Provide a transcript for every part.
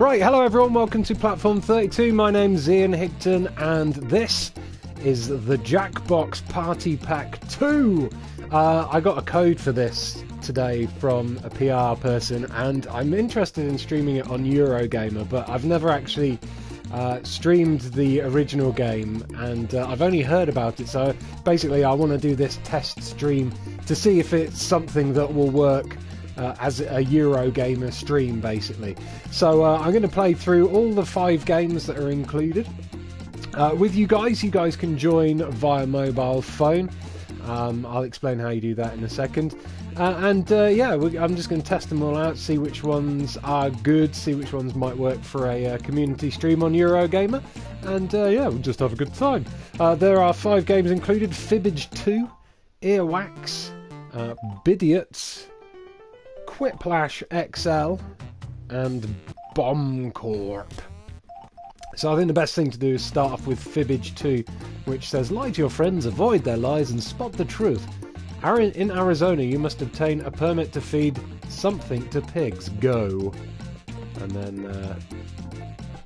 Right, hello everyone, welcome to Platform 32. My name's Ian Higton, and this is the Jackbox Party Pack 2. Uh, I got a code for this today from a PR person, and I'm interested in streaming it on Eurogamer, but I've never actually uh, streamed the original game, and uh, I've only heard about it. So basically, I want to do this test stream to see if it's something that will work uh, as a Eurogamer stream, basically. So uh, I'm going to play through all the five games that are included. Uh, with you guys, you guys can join via mobile phone. Um, I'll explain how you do that in a second. Uh, and uh, yeah, we, I'm just going to test them all out, see which ones are good, see which ones might work for a uh, community stream on Eurogamer. And yeah, we'll just have a good time. there are five games included Fibbage 2, Earwax, uh, Bidiots, Quiplash XL, and Bomb Corp. So I think the best thing to do is start off with Fibbage 2, which says, Lie to your friends, avoid their lies, and spot the truth. In Arizona, you must obtain a permit to feed something to pigs. Go. And then, uh,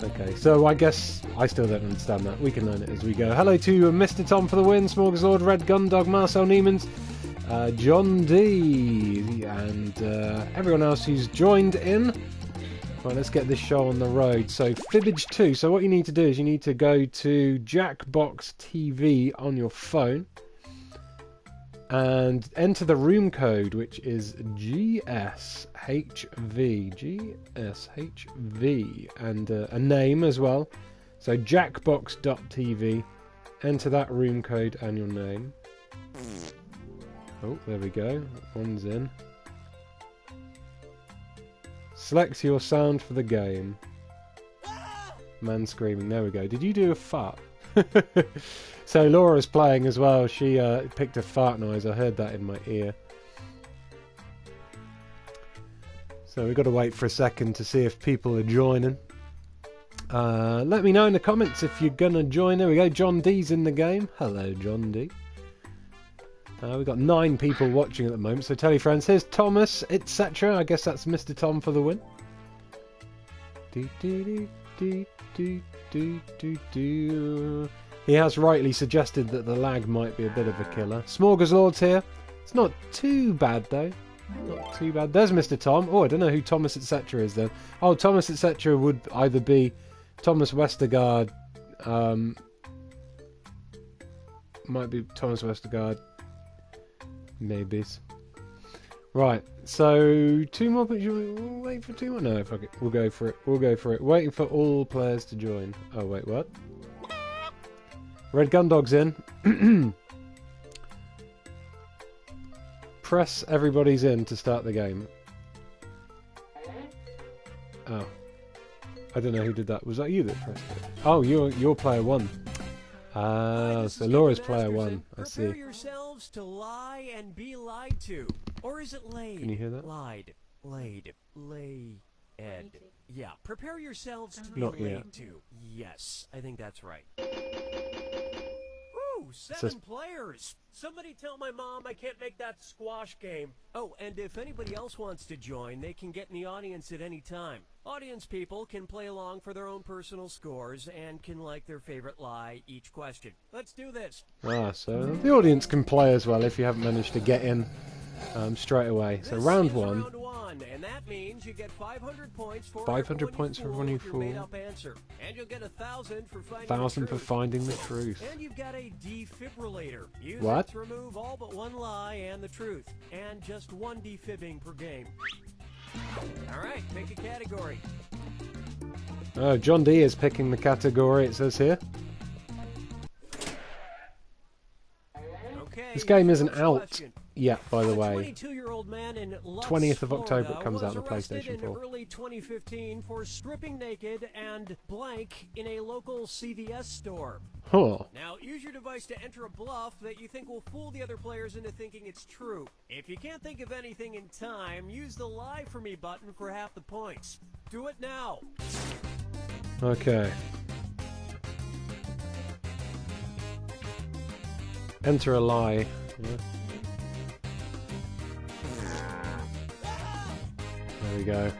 okay, so I guess I still don't understand that. We can learn it as we go. Hello to Mr. Tom for the win, Smorgasord, Red Gun Dog, Marcel Niemans, uh, John D, and uh, everyone else who's joined in. Right, let's get this show on the road. So, Fibbage 2. So, what you need to do is you need to go to Jackbox TV on your phone and enter the room code, which is GSHV. GSHV. And uh, a name as well. So, Jackbox.tv. Enter that room code and your name. Oh, there we go. One's in. Select your sound for the game. Man screaming. There we go. Did you do a fart? so Laura's playing as well. She uh, picked a fart noise. I heard that in my ear. So we've got to wait for a second to see if people are joining. Uh, let me know in the comments if you're going to join. There we go. John D's in the game. Hello, John D. Uh, we've got nine people watching at the moment, so tell your friends. Here's Thomas, etc. I guess that's Mr. Tom for the win. Do, do, do, do, do, do, do. He has rightly suggested that the lag might be a bit of a killer. Smorgasord's here. It's not too bad, though. Not too bad. There's Mr. Tom. Oh, I don't know who Thomas, etc. is, then. Oh, Thomas, etc. would either be Thomas Westergaard. Um, might be Thomas Westergaard Maybes. Right, so two more, but you wait for two more. No, fuck it. We'll go for it. We'll go for it. Waiting for all players to join. Oh wait, what? Red Gun Dog's in. Press everybody's in to start the game. Oh. I don't know who did that. Was that you that pressed it? Oh, you're, you're player one. Ah, so Laura's player one. I see. Prepare yourselves to lie and be lied to. Or is it laid? Can you hear that? Lied. Laid. Lay. Ed. Yeah. Prepare yourselves to be Not laid yet. to. Yes, I think that's right. Ooh, seven says- players. Somebody tell my mom I can't make that squash game. Oh, and if anybody else wants to join, they can get in the audience at any time. Audience people can play along for their own personal scores and can like their favorite lie each question. Let's do this. Ah, so the audience can play as well if you haven't managed to get in um, straight away. So round one. round one, and that means you get 500 points for 500 everyone points for everyone you fool with your fool. made-up answer, and you'll get a thousand for finding Thousand the for truth. finding the truth. And you've got a defibrillator. Use What? remove all but one lie and the truth, and just one defibbing per game. All right, pick a category. Oh, John D is picking the category. It says here. Okay. This game isn't out question. Yet, by the way. 22-year-old man in Lutz, 20th of October it comes out on the PlayStation in 4. early 2015 for stripping naked and blank in a local CVS store. Huh. Now, use your device to enter a bluff that you think will fool the other players into thinking it's true. If you can't think of anything in time, use the lie for me button for half the points. Do it now. Okay. Enter a lie. Yeah. There we go.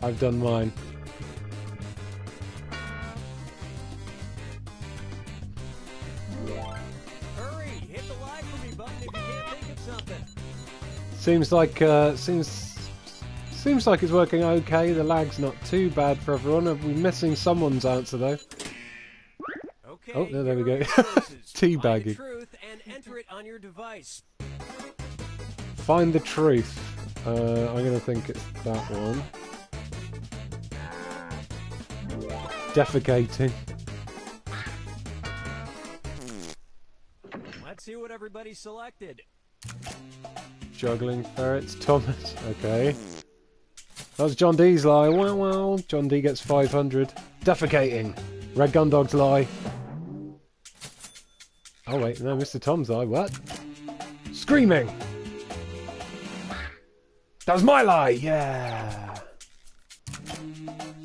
I've done mine. Seems like uh, seems seems like it's working okay. The lag's not too bad for everyone. Are we missing someone's answer though? Okay, oh, no, there we go. Teabagging. Find the truth. Uh, I'm gonna think it's that one. Defecating. Let's see what everybody selected. Juggling ferrets. Thomas. Okay. That was John D's lie. Well, well. John D gets 500. Defecating. Red Gun Dog's lie. Oh, wait. No, Mr. Tom's lie. What? Screaming. That was my lie. Yeah.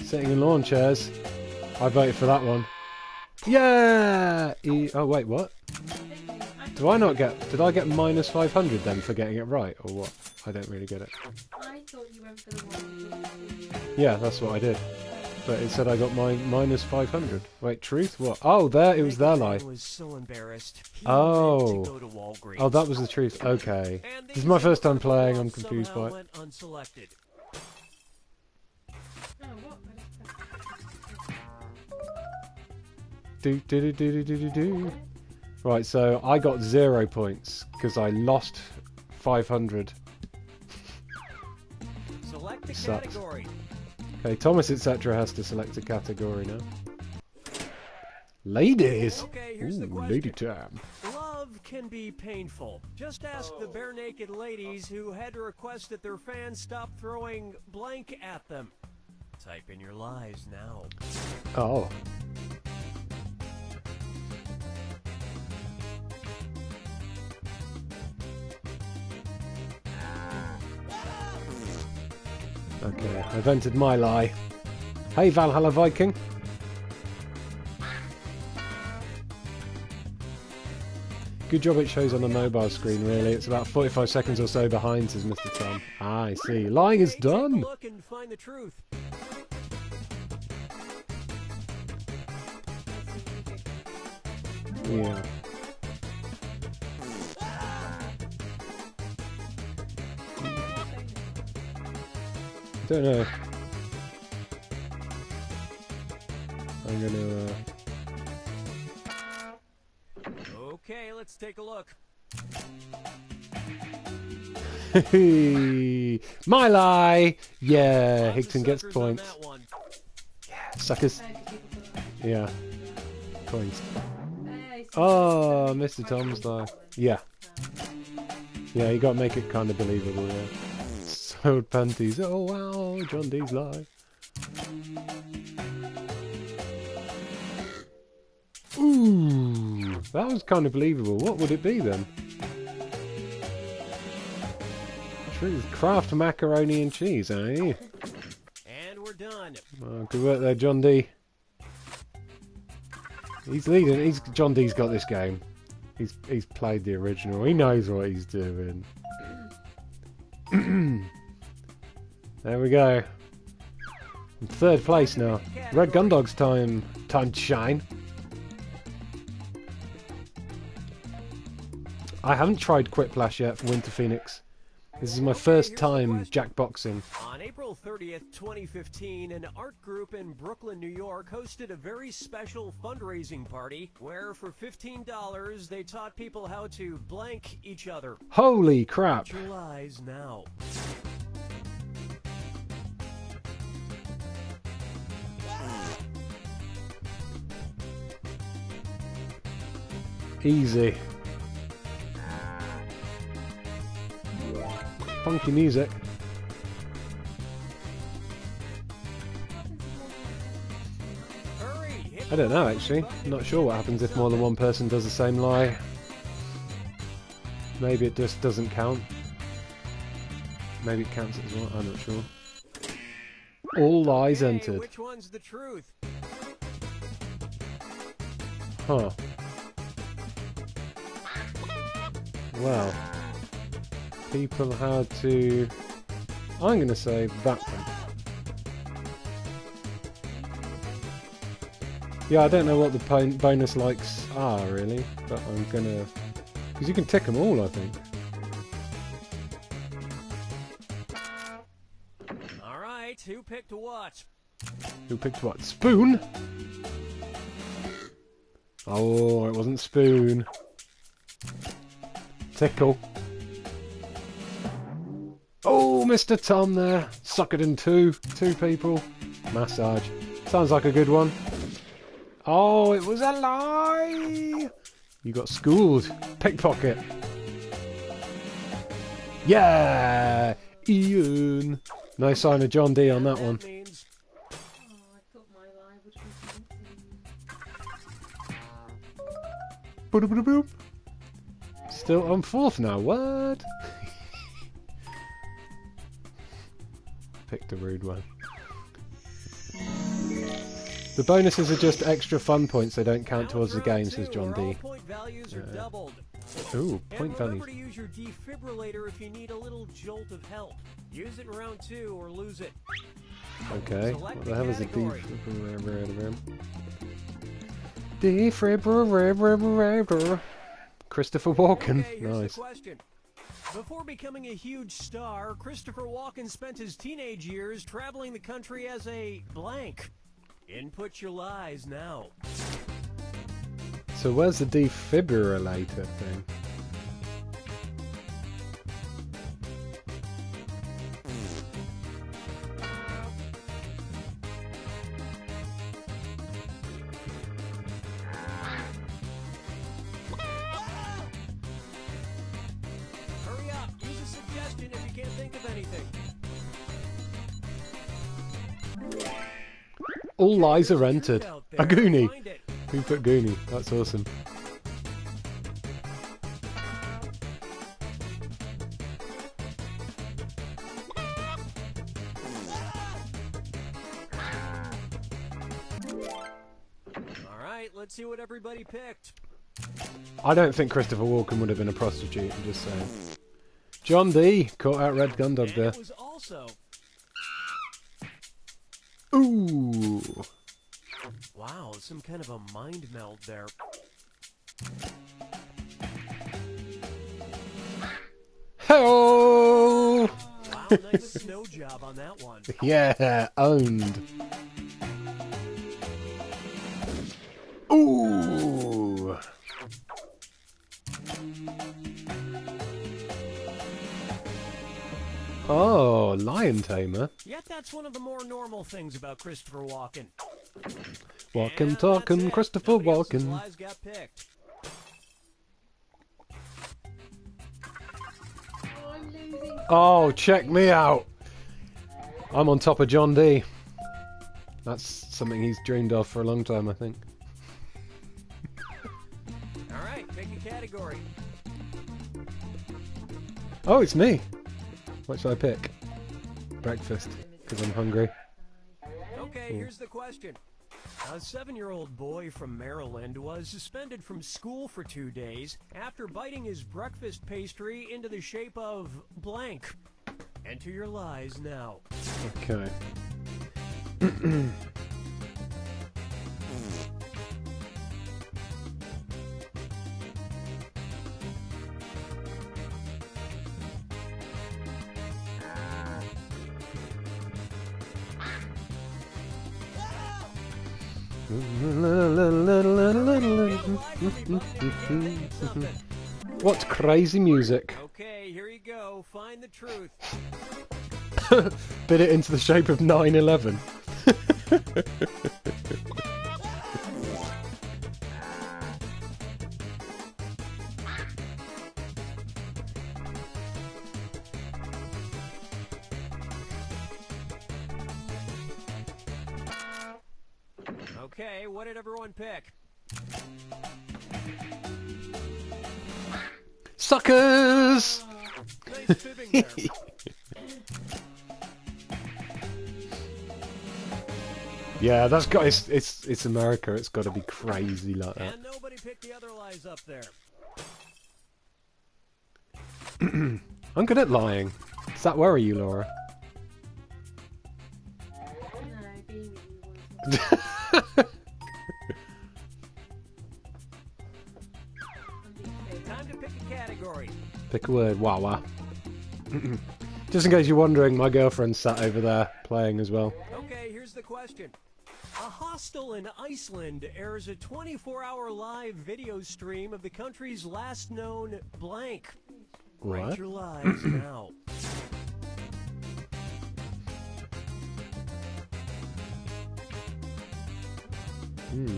Sitting in lawn chairs. I voted for that one. Yeah. E- oh, wait. What? Do I not get? Did I get minus 500 then for getting it right, or what? I don't really get it. I thought you went for the one. Yeah, that's what I did. But it said I got my minus 500. Wait, truth? What? Oh, there, it was their lie. Was so embarrassed. Oh. to to Walgreens. Oh, that was the truth. Okay. This is my first time playing, I'm confused by it. unselected. Do, do, do, do, do, do, do. Right, so I got zero points because I lost 500. Select a Sucks. category. Okay, Thomas etc. has to select a category now. Ladies! Okay, here's the Ooh, question. lady time. Love can be painful. Just ask the bare naked ladies who had to request that their fans stop throwing blank at them. Type in your lies now. Oh. Okay, I've entered my lie. Hey, Valhalla Viking. Good job it shows on the mobile screen, really. It's about 45 seconds or so behind, says Mr. Tom. Ah, I see. Lying is done. look and find the truth. Yeah. Don't know. I'm gonna. Uh... Okay, let's take a look. My lie! Yeah, Lots Higton gets suckers on points. Suckers. Thank you, people for that. Yeah. Points. Oh, Mr. Tom's lie. Yeah. Yeah, you gotta make it kind of believable, yeah. Sold panties. Oh wow, John D's live. Ooh, that was kind of believable. What would it be then? Truth. Kraft macaroni and cheese, eh? And we're done. Oh, good work there, John D. He's leading. He's John D's got this game. He's he's played the original. He knows what he's doing. there we go. In third place now. Red Gundog's time. Time to shine. I haven't tried Quiplash yet for Winter Phoenix. This is my first time jackboxing. On April 30th, 2015, an art group in Brooklyn, New York hosted a very special fundraising party where for $15 they taught people how to blank each other. Holy crap! Now. Easy. Funky music. I don't know actually. Not sure what happens if more than one person does the same lie. Maybe it just doesn't count. Maybe it counts as well. I'm not sure. All lies entered. Which one's the truth? Huh. well. People had to... I'm going to say that one. Yeah, I don't know what the bonus likes are, really, but I'm going to... Because you can tick them all, I think. Alright, who picked what? Who picked what? Spoon? Oh, it wasn't Spoon. Tickle. Oh, Mr. Tom there. Suckered in two. Two people. Massage. Sounds like a good one. Oh, it was a lie! You got schooled. Pickpocket. Yeah! Ian. No sign of John D on that one. means Oh, I Still on fourth now. What? Picked a rude one. The bonuses are just extra fun points. They don't count towards the game, says John D. point values are doubled. Ooh, And point remember values. to use your defibrillator if you need a little jolt of help. Use it in round two or lose it. Okay. Select What the the hell is a defibrillator? Defibrillator. Christopher Walken. Okay, Nice. Before becoming a huge star, Christopher Walken spent his teenage years traveling the country as a blank. Input your lies now. So where's the defibrillator thing? Are There's a entered. A. Goonie. Who put Goonie? That's awesome. All right, let's see what everybody picked. I don't think Christopher Walken would have been a prostitute. I'm just saying. John D caught out Red Gun Dog And there. Some kind of a mind meld there. Hello. Wow, nice snow job on that one. Yeah, owned. Ooh. Oh, Lion Tamer. Yet that's one of the more normal things about Christopher Walken. Walking, And talking. Christopher Nobody else's Walken. lies got picked. Oh, Oh, check me out. I'm on top of John D. That's something he's dreamed of for a long time, I think. All right, pick a category. Oh, it's me. What should I pick? Breakfast, because I'm hungry. Okay, hmm. here's the question. A seven year old boy from Maryland was suspended from school for two days after biting his breakfast pastry into the shape of blank. Enter your lies now. Okay. What crazy music? Okay, here you go. Find the truth. Bit it into the shape of 9 11. Yeah, that's got it's it's it's America. It's got to be crazy like that. and nobody picked the other lies up there. I'm good at lying. Does that worry you, Laura? No, being you was. I'm being fake. Time to pick a category. Pick a word. Wawa. Just in case you're wondering, my girlfriend sat over there playing as well. Okay, here's the question. A hostel in Iceland airs a 24-hour live video stream of the country's last known blank. What? your lives now. Hmm.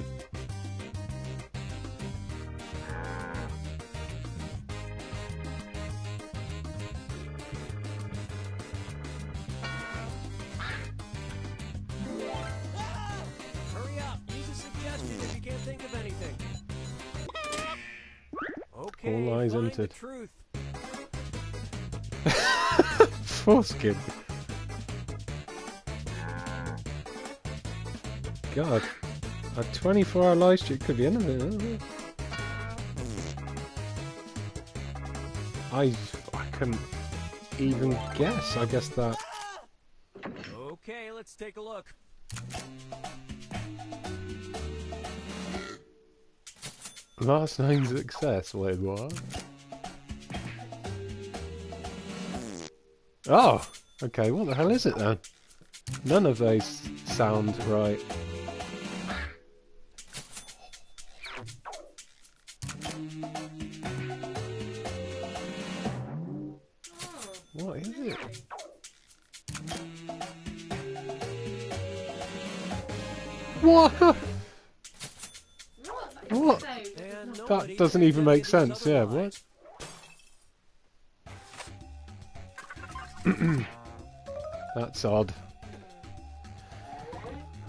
Eyes find entered. Foreskin. God. A 24 hour live stream could be anything. isn't it? I, I couldn't even guess. I guess that. Okay, let's take a look. Last name success. Wait, what? Oh, okay. What the hell is it then? None of those sound right. What is it? What? What? That does And not- nobody That doesn't even make sense. Yeah, what? That's odd.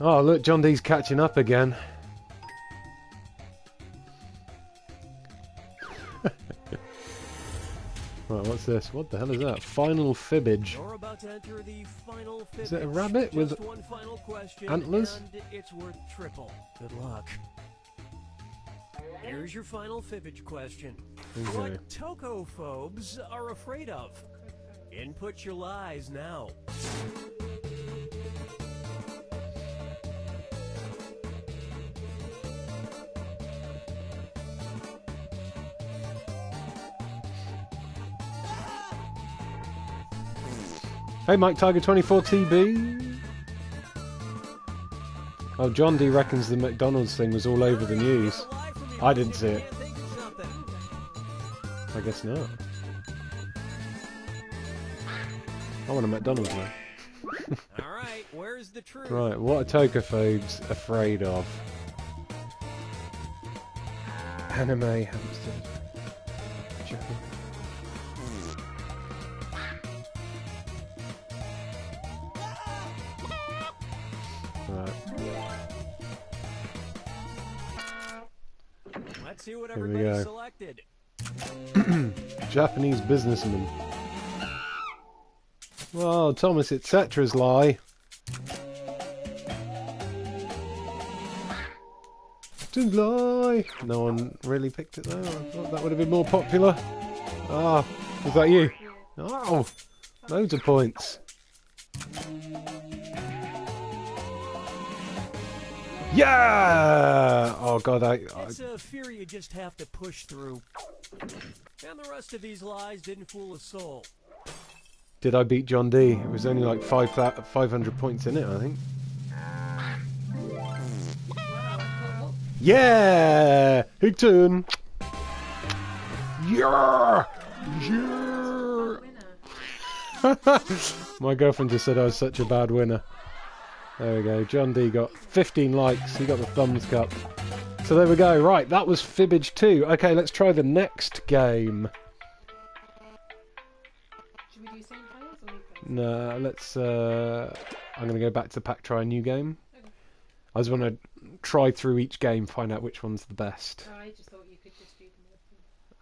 Oh, look, John D's catching up again. right, what's this? What the hell is that? Final fibbage. You're about to enter the final Is it a rabbit Just with one final question, antlers? and it's worth triple. Good luck. Here's your final fibbage question. Okay. What tocophobes are afraid of? Input your lies now. Hey, Mike Tiger 24 TB. Oh, John D reckons the McDonald's thing was all over the news. Lie for me, I didn't see it. can't think of something. I guess not. I want a McDonald's now. All right, where's the truth? Right, what are tocophobes afraid of? Ah. Anime hamsters. Japanese businessman. Well, Thomas Etcetra's lie. Didn't lie. No one really picked it though. I thought that would have been more popular. Ah, was that you? Oh, loads of points. Yeah! Oh god, I, I It's a fear you just have to push through. And the rest of these lies didn't fool a soul. did. I beat John D. It was only like five 500 points in it, I think. Yeah! Thought, what? Yeah, Yeah. My girlfriend just said I was such a bad winner. There we go. John D got 15 likes. He got the thumbs up. So there we go. Right, that was Fibbage 2. Okay, let's try the next game. Should we do same players or players? No, let's. Uh, I'm going to go back to the pack, try a new game. Okay. I just want to try through each game, find out which one's the best. Oh, I just thought you could just do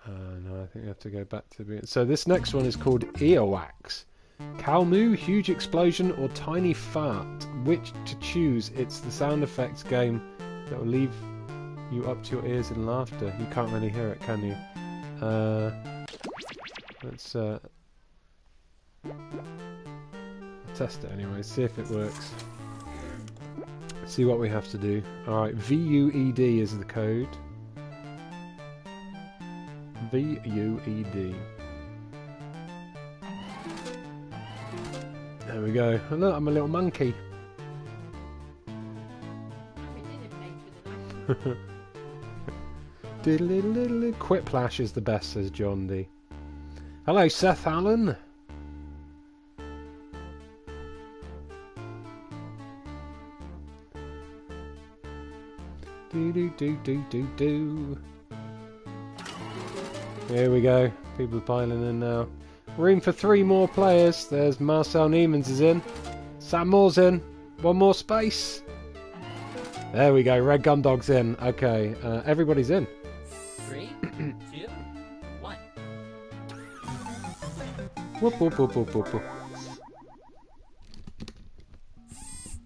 them. Uh, no, I think we have to go back to the. So this next one is called Earwax. Cow moo, huge explosion, or tiny fart. Which to choose? It's the sound effects game that will leave you up to your ears in laughter. You can't really hear it, can you? Uh, let's uh, test it anyway. See if it works. See what we have to do. All right, VUED is the code. V we go. Oh, look, I'm a little monkey. Quiplash is the best, says John D. Hello, Seth Allen. Do do do do do do. Here we go. People piling in now. Room for three more players. There's Marcel Niemans is in. Sam Moore's in. One more space. There we go. Red Gun Dog's in. Okay, uh, everybody's in. Three, two, one. Whoop whoop whoop whoop whoop. whoop.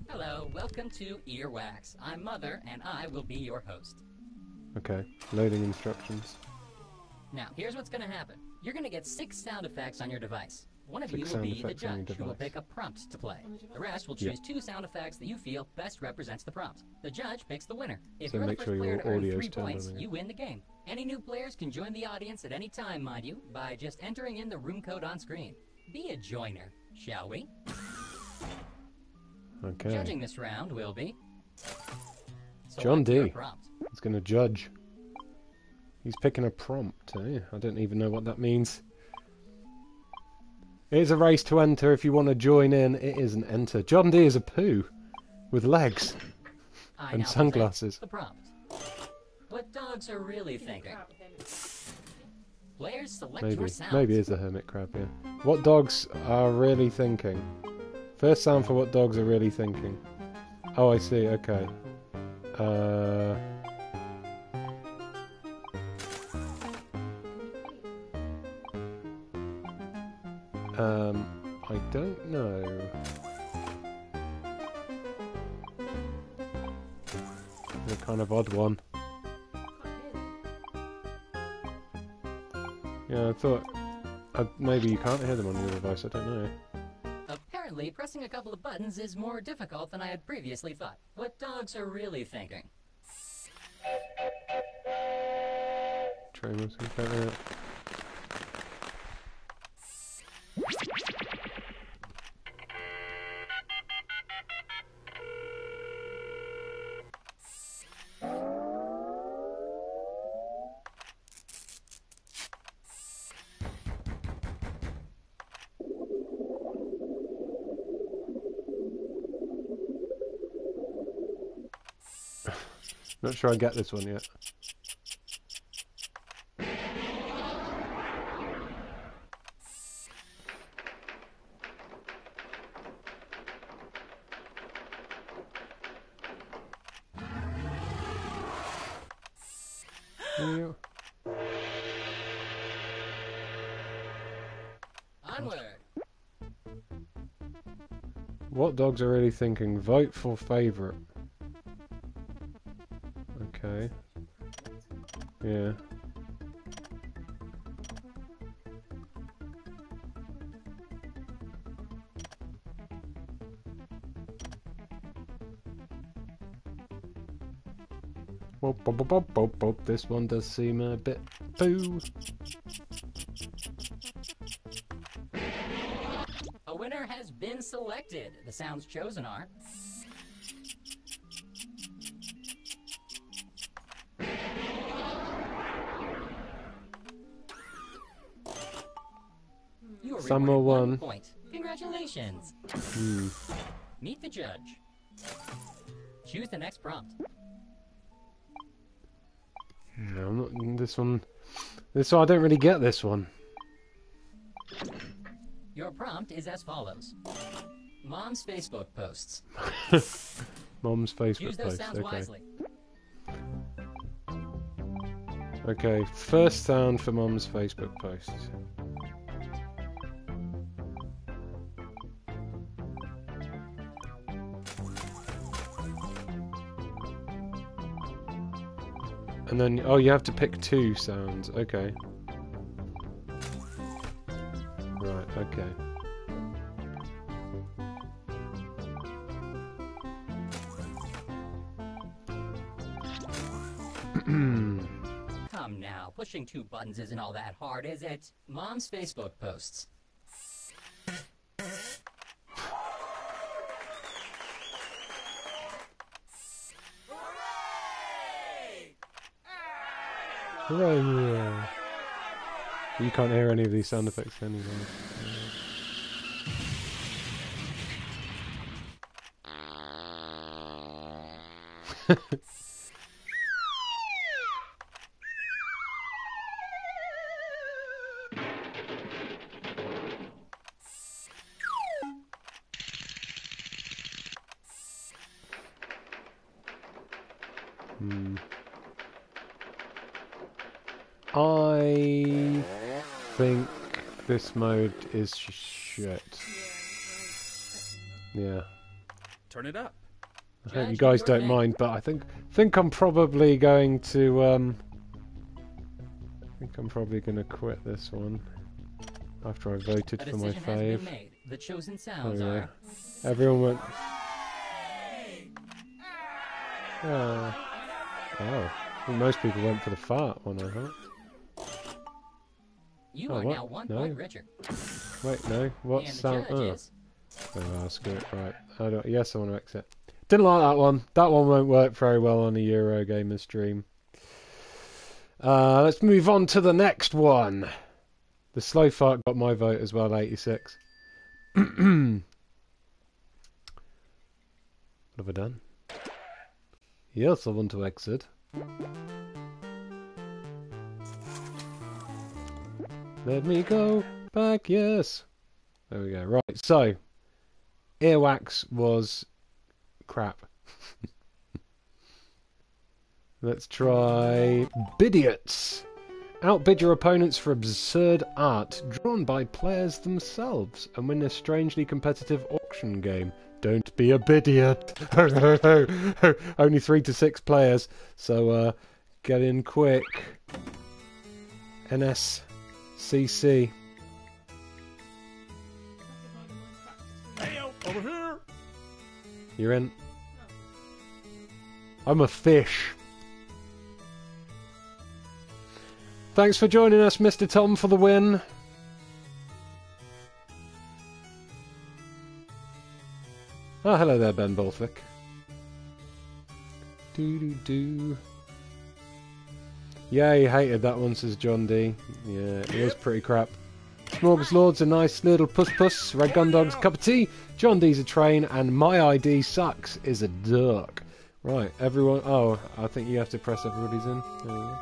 Hello, welcome to Earwax. I'm Mother, and I will be your host. Okay, loading instructions. Now, here's what's going to happen. You're going to get six sound effects on your device. One of Six you will be the effects on your judge who will pick a prompt to play. The rest will Yeah. choose two sound effects that you feel best represents the prompt. The judge picks the winner. If So you're make the sure first player your to earn three points, on again. you win the game. Any new players can join the audience at any time, mind you, by just entering in the room code on screen. Be a joiner, shall we? Okay, Judging this round will be John Select your D. prompt. he's gonna judge. He's picking a prompt. Eh? I don't even know what that means. It is a race to enter. If you want to join in, it is an enter. John D is a poo with legs. I And sunglasses. The prompt. What dogs are really thinking? Players select Maybe, your sounds. maybe it's a hermit crab. Yeah. What dogs are really thinking? First sound for what dogs are really thinking. Oh, I see. Okay. Uh. Um, I don't know. A kind of odd one. Yeah, I thought. Uh, maybe you can't hear them on your device. I don't know. Apparently, pressing a couple of buttons is more difficult than I had previously thought. What dogs are really thinking? Try and Not sure I get this one yet. What dogs are really thinking? Vote for favourite. This one does seem a bit boo. A winner has been selected. The sounds chosen are. Summer one. Congratulations. Hmm. Meet the judge. Choose the next prompt. This one. This one I don't really get this one. Your prompt is as follows. Mom's Facebook posts. Mom's Facebook Use those post. sounds Okay. wisely. Okay, first sound for Mom's Facebook post. And then, oh, you have to pick two sounds. Okay. Right, okay. Come now, pushing two buttons isn't all that hard, is it? Mom's Facebook posts. You can't hear any of these sound effects anyway. I think this mode is sh- shit. Yeah. Turn it up. I hope you guys don't mind, but I think think I'm probably going to um I think I'm probably going to quit this one after I voted for my decision has been fave. made. The chosen sounds Oh, yeah. are. Everyone went. Oh. I most people went for the fart one, I thought. You Oh, are what? now one No. point richer. Wait, no. What's sound? Oh. is. Oh, screw it. Right. I don't. Yes, I want to exit. Didn't like that one. That one won't work very well on a Eurogamer stream. Uh, let's move on to the next one. The slow fart got my vote as well, 86. what have I done? Yes, I want to exit. Let me go back, yes. There we go. Right, so Earwax was crap. Let's try Bidiots. Outbid your opponents for absurd art drawn by players themselves and win a strangely competitive auction game. Don't be a bidiot. Only three to six players, so uh, get in quick. Hey, over here! You're in. I'm a fish. Thanks for joining us, Mr. Tom, for the win. Oh, hello there, Ben Bolthwick. Do do do. Yeah, he hated that one, says John D. Yeah, it was pretty crap. Smorgas Lord's a nice little puss puss. Red Gun Dog's a cup of tea. John D's a train, and my ID sucks is a duck. Right, everyone. Oh, I think you have to press everybody's in. There you go.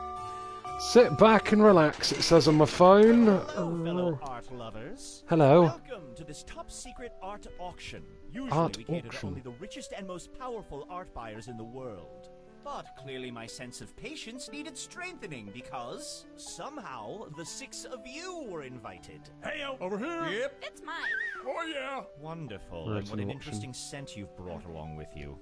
Sit back and relax. It says on my phone. Hello, fellow uh, art lovers. Hello. Welcome to this top secret art auction. Usually Art we cater to only the richest and most powerful art buyers in the world. But clearly my sense of patience needed strengthening because somehow the six of you were invited. Hey, over here! Yep. It's mine. Oh, yeah! Wonderful, Right, and what an an auction. interesting scent you've brought along with you.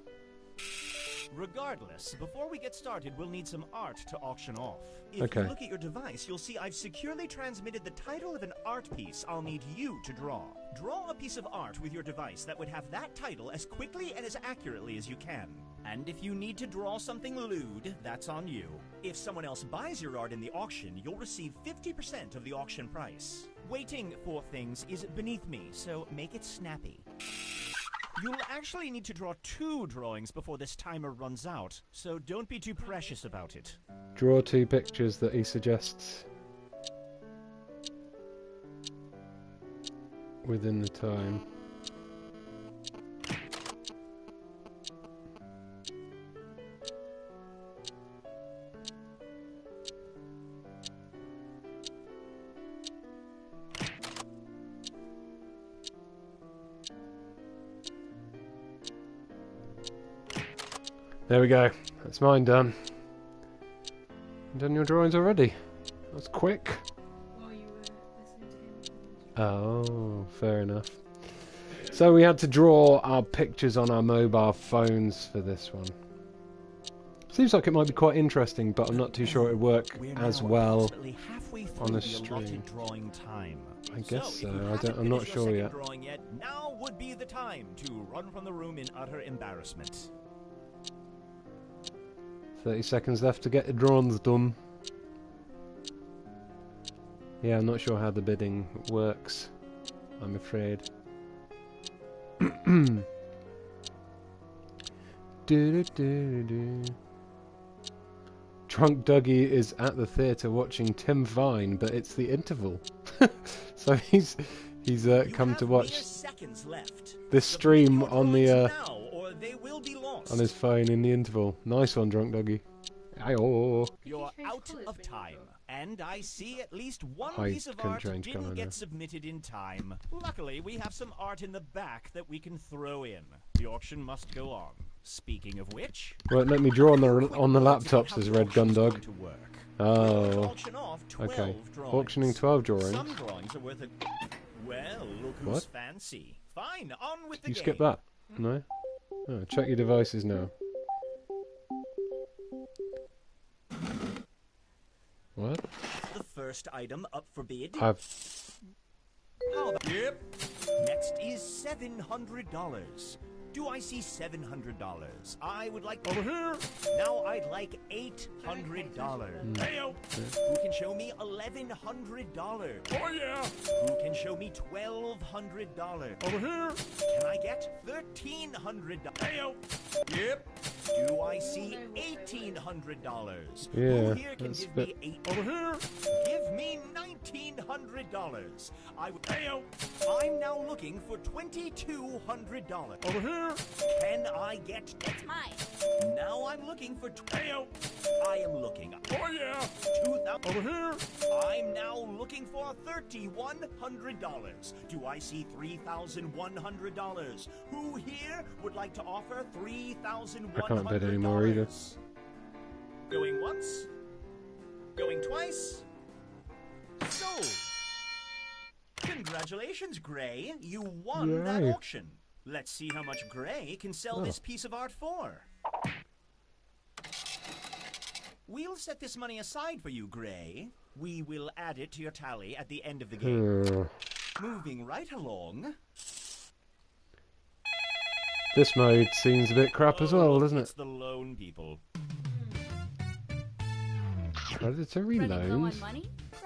Regardless, before we get started, we'll need some art to auction off. If Okay. you look at your device, you'll see I've securely transmitted the title of an art piece I'll need you to draw. Draw a piece of art with your device that would have that title as quickly and as accurately as you can. And if you need to draw something lewd, that's on you. If someone else buys your art in the auction, you'll receive 50% of the auction price. Waiting for things is beneath me, so make it snappy. You'll actually need to draw two drawings before this timer runs out, so don't be too precious about it. Draw two pictures that he suggests within the time. There we go. That's mine done. You Done your drawings already? That's quick. While you were listening to him. Oh, fair enough. So we had to draw our pictures on our mobile phones for this one. Seems like it might be quite interesting, but I'm not too sure it would work We're as well. approximately halfway through on a stream. drawing time. I guess if so. I don't, I'm not sure yet. Yet, now would be the time to run from the room in utter embarrassment. 30 seconds left to get the drawings done. Yeah, I'm not sure how the bidding works. I'm afraid. do do do do. Drunk Dougie is at the theatre watching Tim Vine, but it's the interval. so he's he's uh, come to watch this stream on the uh, they will be lost. on his phone in the interval. Nice one, Drunk Dougie. Ayo. You're out of time, and I see at least one I piece of art didn't colour, get no. submitted in time. Luckily, we have some art in the back that we can throw in. The auction must go on. Speaking of which, Right, let me draw on the quick on the words about laptop, says Red auction's Gundog. going to work. Oh, Auction off 12 okay. Auctioning 12 drawings. Some drawings are worth a. Well, look who's What? fancy. Fine, on with the You game. skip that? No? Oh, check your devices now. What? The first item up for bid. I've. How about Yep. Next is seven hundred dollars. Do I see seven hundred dollars? I would like over here. Now I'd like eight hundred dollars. Heyo. Who can show me eleven hundred dollars? Oh yeah. Who can show me twelve hundred dollars? Over here. Can I get thirteen hundred dollars? Heyo. Yep. Do I see eighteen hundred dollars? Who Yeah, here can give a bit- me eight? Over here. Give me nineteen hundred dollars. I would. Heyo. I'm now looking for twenty-two hundred dollars. Over here. Can I get? It's mine. Now I'm looking for. Heyo. I am looking. Oh yeah. Two thousand. Over here. I'm now looking for thirty-one hundred dollars. Do I see three thousand one hundred dollars? Who here would like to offer $3,100? I can't hundred bid anymore either. dollars? Going once. Going twice. Sold. Congratulations, Gray. You won that auction. Let's see how much Gray can sell Oh. this piece of art for. We'll set this money aside for you, Gray. We will add it to your tally at the end of the game. Uh, Moving right along. this mode seems a bit crap as well, Oh, doesn't it? it's it? the lone people. Predatory Running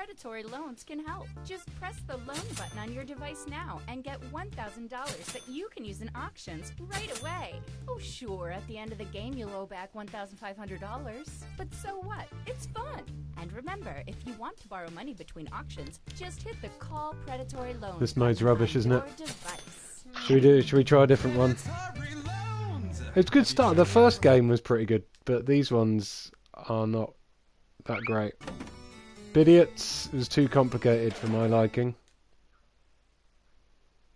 low on loans. Predatory loans can help. Just press the loan button on your device now and get $1,000 that you can use in auctions right away. Oh, sure, at the end of the game you'll owe back $1,500. But so what? It's fun. And remember, if you want to borrow money between auctions, just hit the Call Predatory Loans. This mode's rubbish, isn't it? Device. Should we do? Should we try a different one? It's a good start. The first game was pretty good, but these ones are not that great. Bidiots was too complicated for my liking,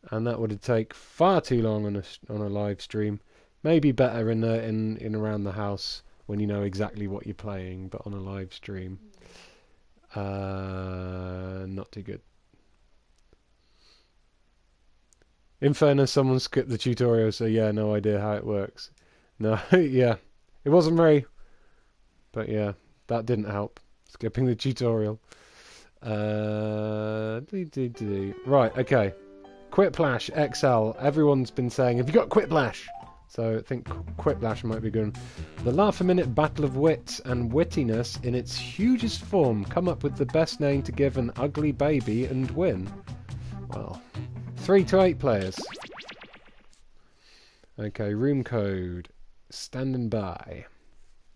and that would take far too long on a on a live stream. Maybe better in the in in around the house when you know exactly what you're playing, but on a live stream, uh, not too good. In fairness, someone skipped the tutorial, so yeah, no idea how it works. No, yeah, it wasn't very, but yeah, that didn't help. Skipping the tutorial. Uh, right, okay. Quiplash XL. Everyone's been saying, "Have you got Quiplash?" So I think Quiplash might be good. The laugh a minute battle of wits and wittiness in its hugest form. Come up with the best name to give an ugly baby and win. Well, three to eight players. Okay, room code. Standing by.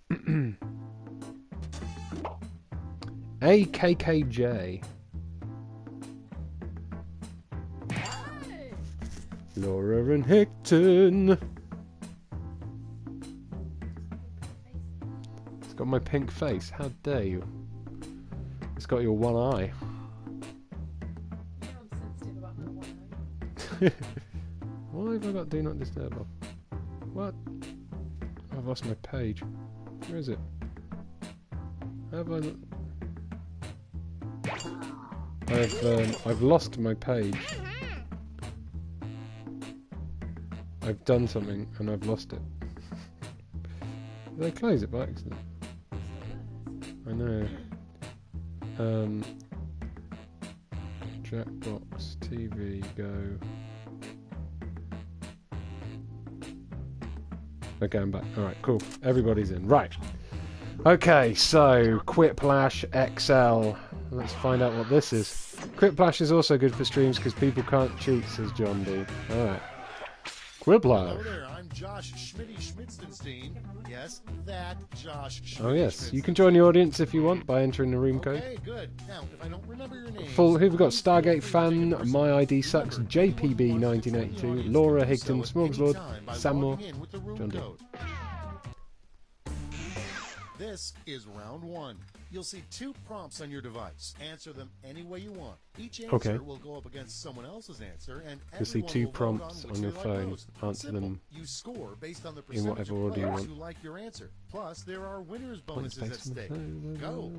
AKKJ. Laura and Higton. It's got my pink face. How dare you? It's got your one eye. Why have I got Do Not Disturb off? What? I've lost my page. Where is it? Have I? I've um, I've lost my page. I've done something and I've lost it. I close it by accident? I know. Um, Jackbox TV go. Okay, I'm back. Alright, cool. Everybody's in. Right. Okay, so Quiplash XL. Let's find out what this is. Quiplash is also good for streams because people can't cheat, says John D. Alright. Hello there, I'm Josh Schmitty Schmitzenstein. Yes, that Josh Schmitty Oh yes, you can join the audience if you want by entering the room code. Okay, good. Now, if I don't remember your name. Full, who've we got? Stargate fan, my ID sucks, JPB 1982, Laura Higton, Smogs Lord, Sam Moore, John Dee. This is round one. You'll see two prompts on your device. Answer them any way you want. Each answer Okay. will go up against someone else's answer, and You'll see everyone two will vote prompts which on your they like phone. Answer Simple. them You score based on the in percentage whatever of order you want. who like your answer. Plus, there are winners bonuses at based on the stake. phone. Go.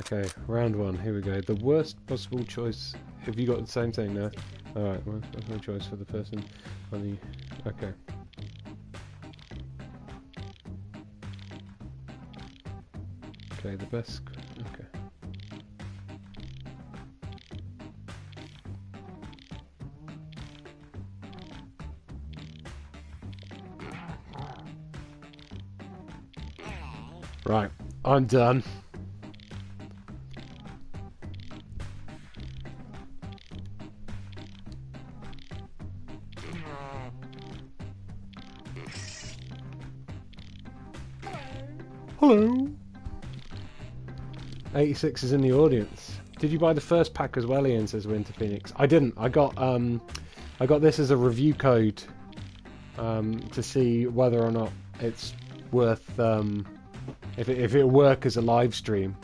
Okay, round one. Here we go. The worst possible choice. Have you got the same thing now? All right. Worst possible choice for the person on the. Okay. Okay, the best. Okay. Right, I'm done. 86 is in the audience. Did you buy the first pack as well, Ian? Says Winter Phoenix. I didn't. I got um, I got this as a review code um, to see whether or not it's worth um, if it, if it'll work as a live stream.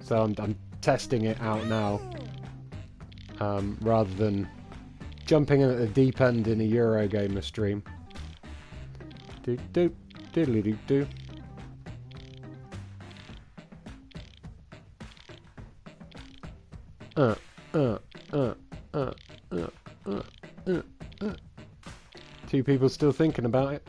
So I'm, I'm testing it out now, um, rather than jumping in at the deep end in a Eurogamer stream. Do do diddly do do. Uh, uh, uh, uh, uh, uh, uh, uh. Two people still thinking about it.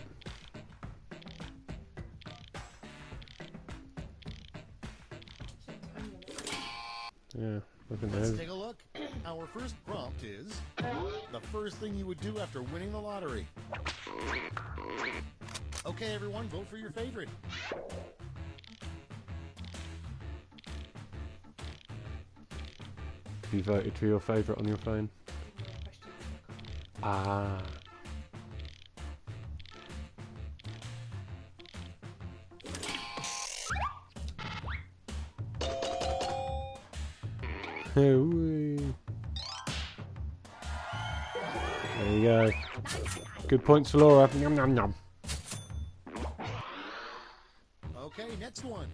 Favourite on your phone. Ah. There you go. Good points for Laura. Yum, yum, yum. Okay, next one.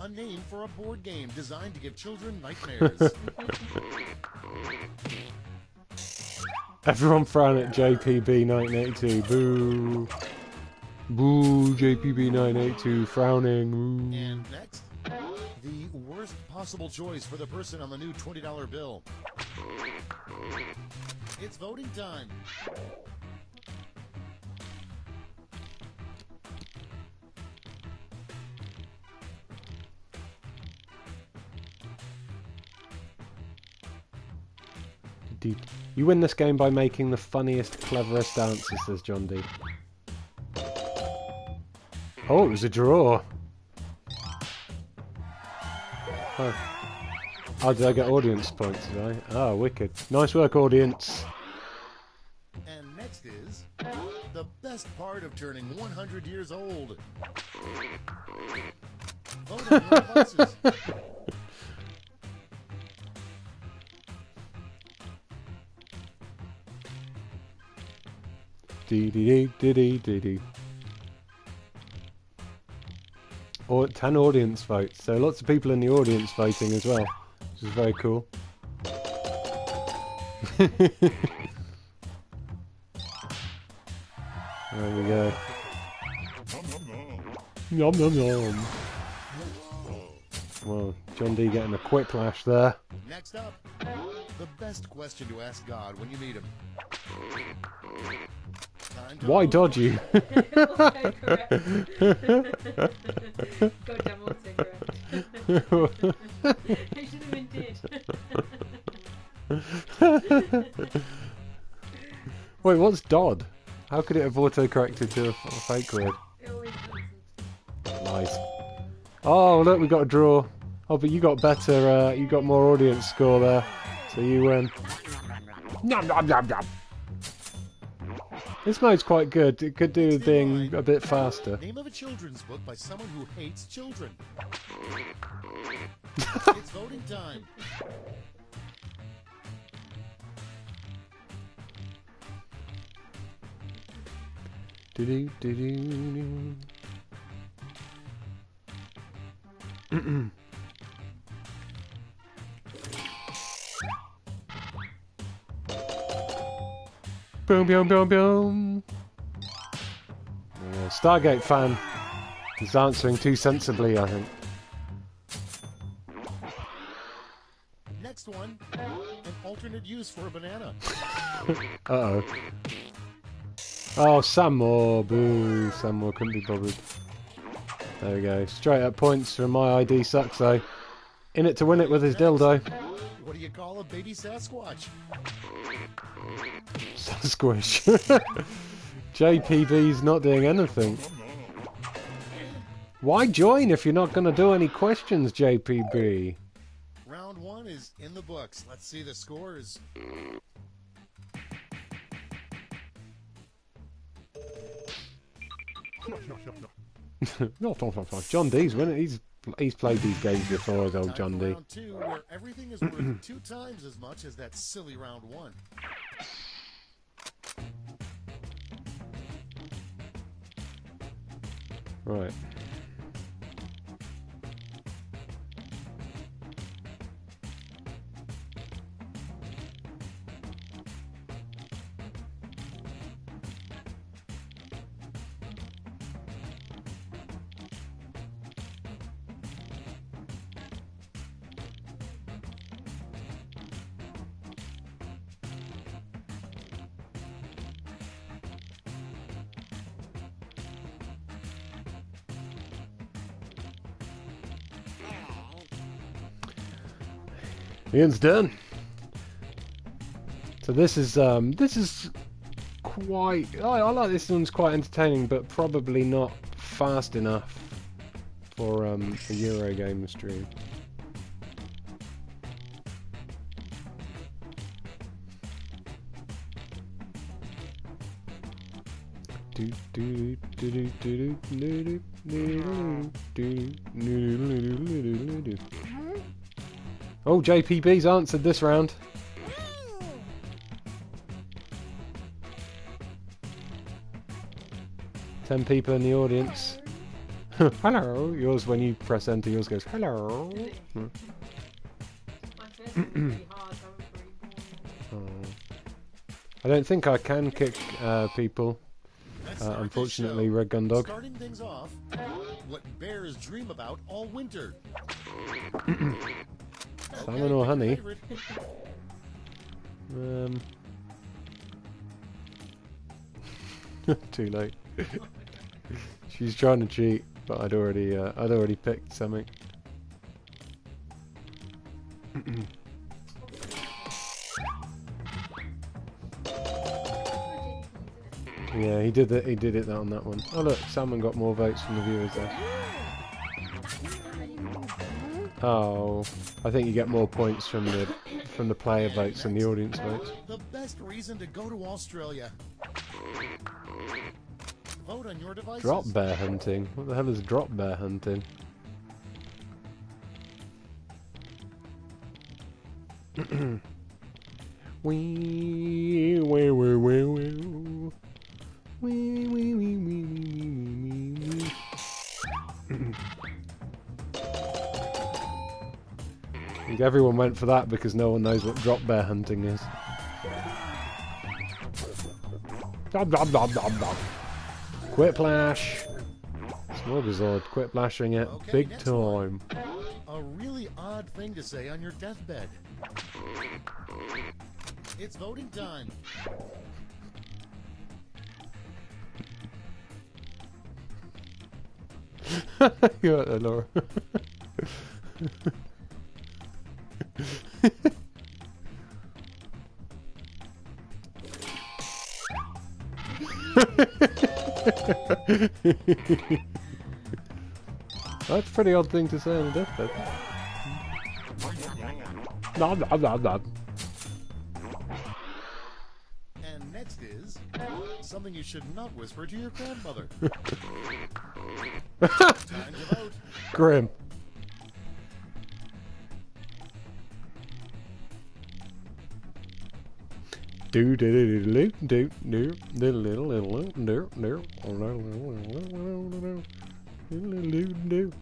A name for a board game designed to give children nightmares. Everyone frown at JPB 1982. Boo. Boo, JPB 1982 frowning. Ooh. and next, the worst possible choice for the person on the new $20 bill. It's voting time. D- You win this game by making the funniest, cleverest answers, says John D. Oh, it was a draw. Oh. Oh, did I get audience points, did I? Oh, wicked. Nice work, audience. And next is the best part of turning 100 years old. Your Dee dee dee. Or 10 audience votes, so lots of people in the audience voting as well, which is very cool. there we go. Yum yum yum. Well, John D getting a quiplash there. Next up, the best question to ask God when you meet him. Time to Why dodge you? Okay, correct. Go devil cigarette. I should have been did. Wait, what's Dodd? How could it have auto-corrected to a, f- a fake word? It always does. Nice. Oh, look, we got a draw. Oh, but you got better, uh, you got more audience score there. So you win. Nom, nom, nom, nom. This mode's quite good. It could do with being a bit faster. Name of a children's book by someone who hates children. it's voting time. Do-do, do-do-do. boom, boom, boom, boom. Yeah, Stargate fan. He's answering too sensibly, I think. Next one, an alternate use for a banana. Uh oh. Oh, Sam Moore. Boo. Sam Moore couldn't be bothered. There we go. Straight up points from my ID sucks though. In it to win it with his dildo. What do you call a baby Sasquatch? Squish. JPB's not doing anything. Why join if you're not going to do any questions, JPB? Round one is in the books. Let's see the scores. no, no, no, no. John D's winning. He's he's played these games before, as old John D. Two, where everything is worth two times as much as that silly round one. Right. Ian's done. So this is um this is quite I, I like this one's quite entertaining but probably not fast enough for um a Eurogamer stream. Oh, JPB's answered this round. Ten people in the audience. hello. Yours, when you press enter, yours goes hello. Hmm. My first was pretty hard, that was pretty cool. Oh. I don't think I can kick uh, people. Uh, unfortunately. Red Gun Dog. Starting things off, what bears dream about all winter. Salmon or honey? Um. Too late. She's trying to cheat, but I'd already, uh, I'd already picked something. Yeah, he did it. He did it on that one. Oh look, Salmon got more votes from the viewers there. Oh, I think you get more points from the from the player votes than the audience votes. The best reason to go to Australia. Vote on your devices. Drop bear hunting. What the hell is drop bear hunting? Wee wee wee wee wee. Wee wee wee wee wee wee wee think everyone went for that because no one knows what drop bear hunting is. Dum, dum, dum, dum, dum. Quiplash. Smorgasord, quiplashing it. Okay, Big one. time. A really odd thing to say on your deathbed. It's voting time. you got that, Laura. That's a pretty odd thing to say on a deathbed. Nom, nom, nom, nom. And next is something something you should not whisper to your grandmother. Time to vote. Grim. Do do do do do do little little do do do do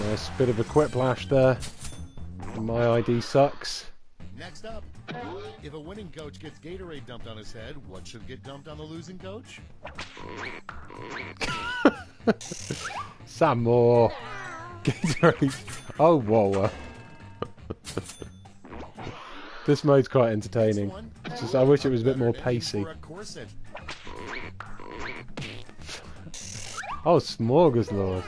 Nice bit of a quiplash there. My ID sucks. Next up, if a winning coach gets Gatorade dumped on his head, what should get dumped on the losing coach? Some more. Gatorade. Oh, whoa. this mode's quite entertaining. Just I wish it was a bit more pacey. Oh, Smorgasbord.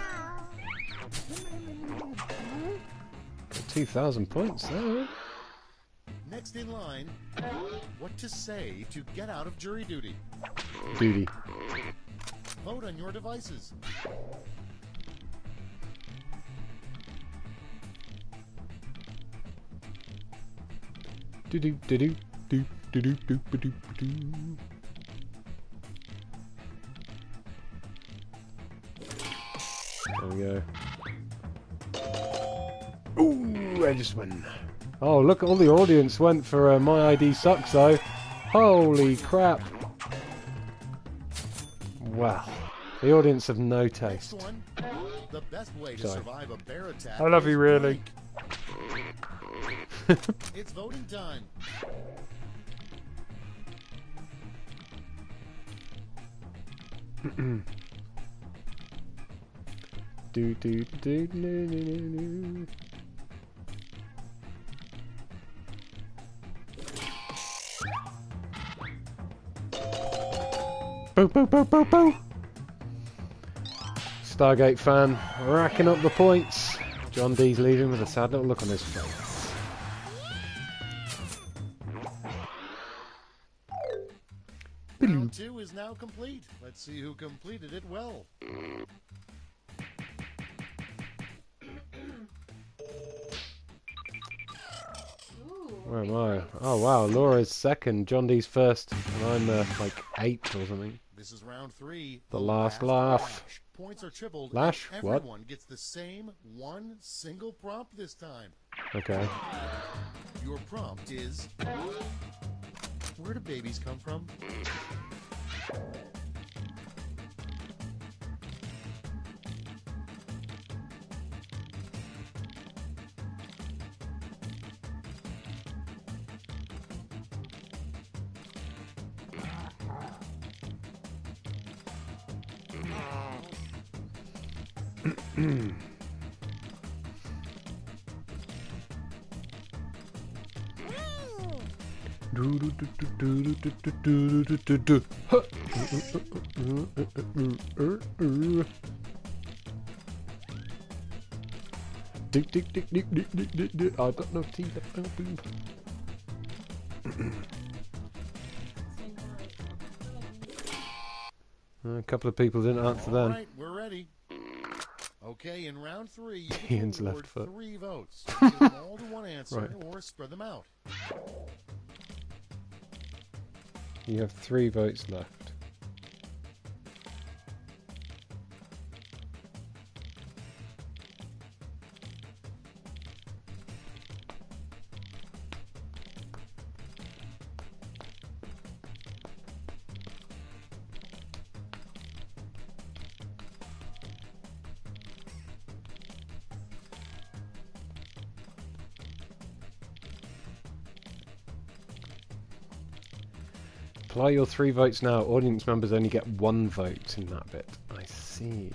2,000 points there. Next in line, what to say to get out of jury duty. Duty. Vote on your devices. Do do do do do do do do do do. There we go. Ooh, I just win. Oh, look, all the audience went for uh, My ID Sucks, though. Holy crap. Wow. The audience have no Next taste. one, the best way to Sorry. survive a bear attack. I love is you, really. blank. it's voting time. Do do do do do do do. Boo boo boo boo boo. Stargate fan racking up the points. John D's leaving with a sad little look on his face. Round two is now complete. Let's see who completed it well. Where am I? Oh wow, Laura's second, John D's first, and I'm uh, like eighth or something. This is round three. The last laugh. lash. Points are tripled. Lash? and What? Everyone gets the same one single prompt this time. Okay. Your prompt is Where do babies come from? Dick, dick, dick, dick, dick, dick, dick, dick. I got no teeth. boob. Same color. A couple of people didn't answer then. Right, we're ready. Okay, in round three, you Ian's left foot. three votes. Give them all to one answer Right. or spread them out. You have three votes left. Apply your three votes now. Audience members only get one vote in that bit. I see.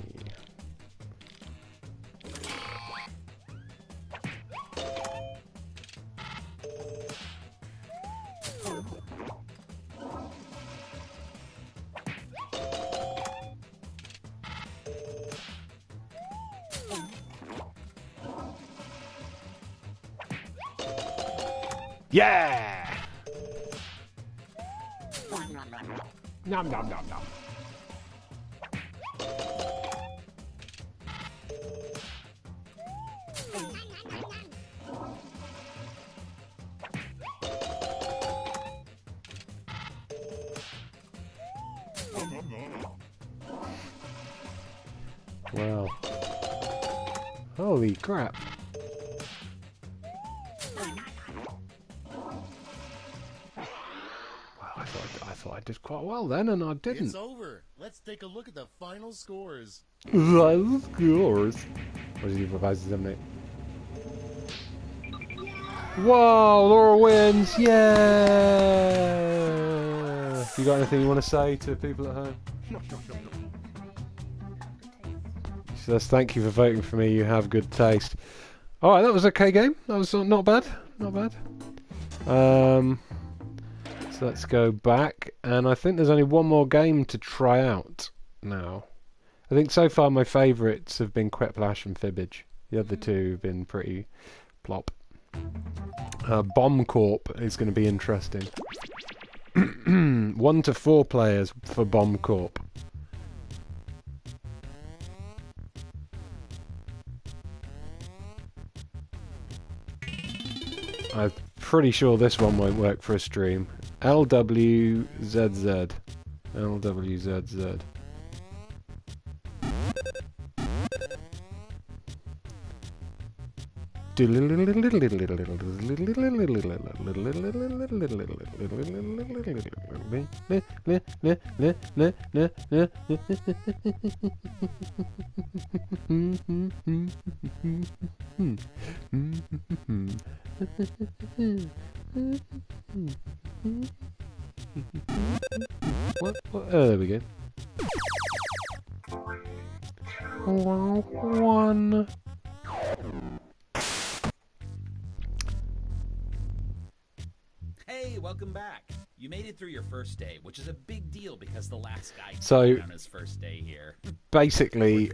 Then, and I didn't. It's over. Let's take a look at the final scores. Those yours. What did you propose to them, Nick? Whoa, Laura wins! Yeah! You got anything you want to say to people at home? She says, thank you for voting for me. You have good taste. All right, that was okay game. That was not bad. Not bad. Um, so let's go back, and I think there's only one more game to try out now. I think so far my favourites have been Quiplash and Fibbage. The other two have been pretty plop. Uh, Bomb Corp is going to be interesting. One to four players for Bomb Corp. I'm pretty sure this one won't work for a stream. LWZZ. LWZZ. What? what? Oh, there we go. One. Hey, welcome back. You made it through your first day, which is a big deal because the last guy So- on his first day here. Basically,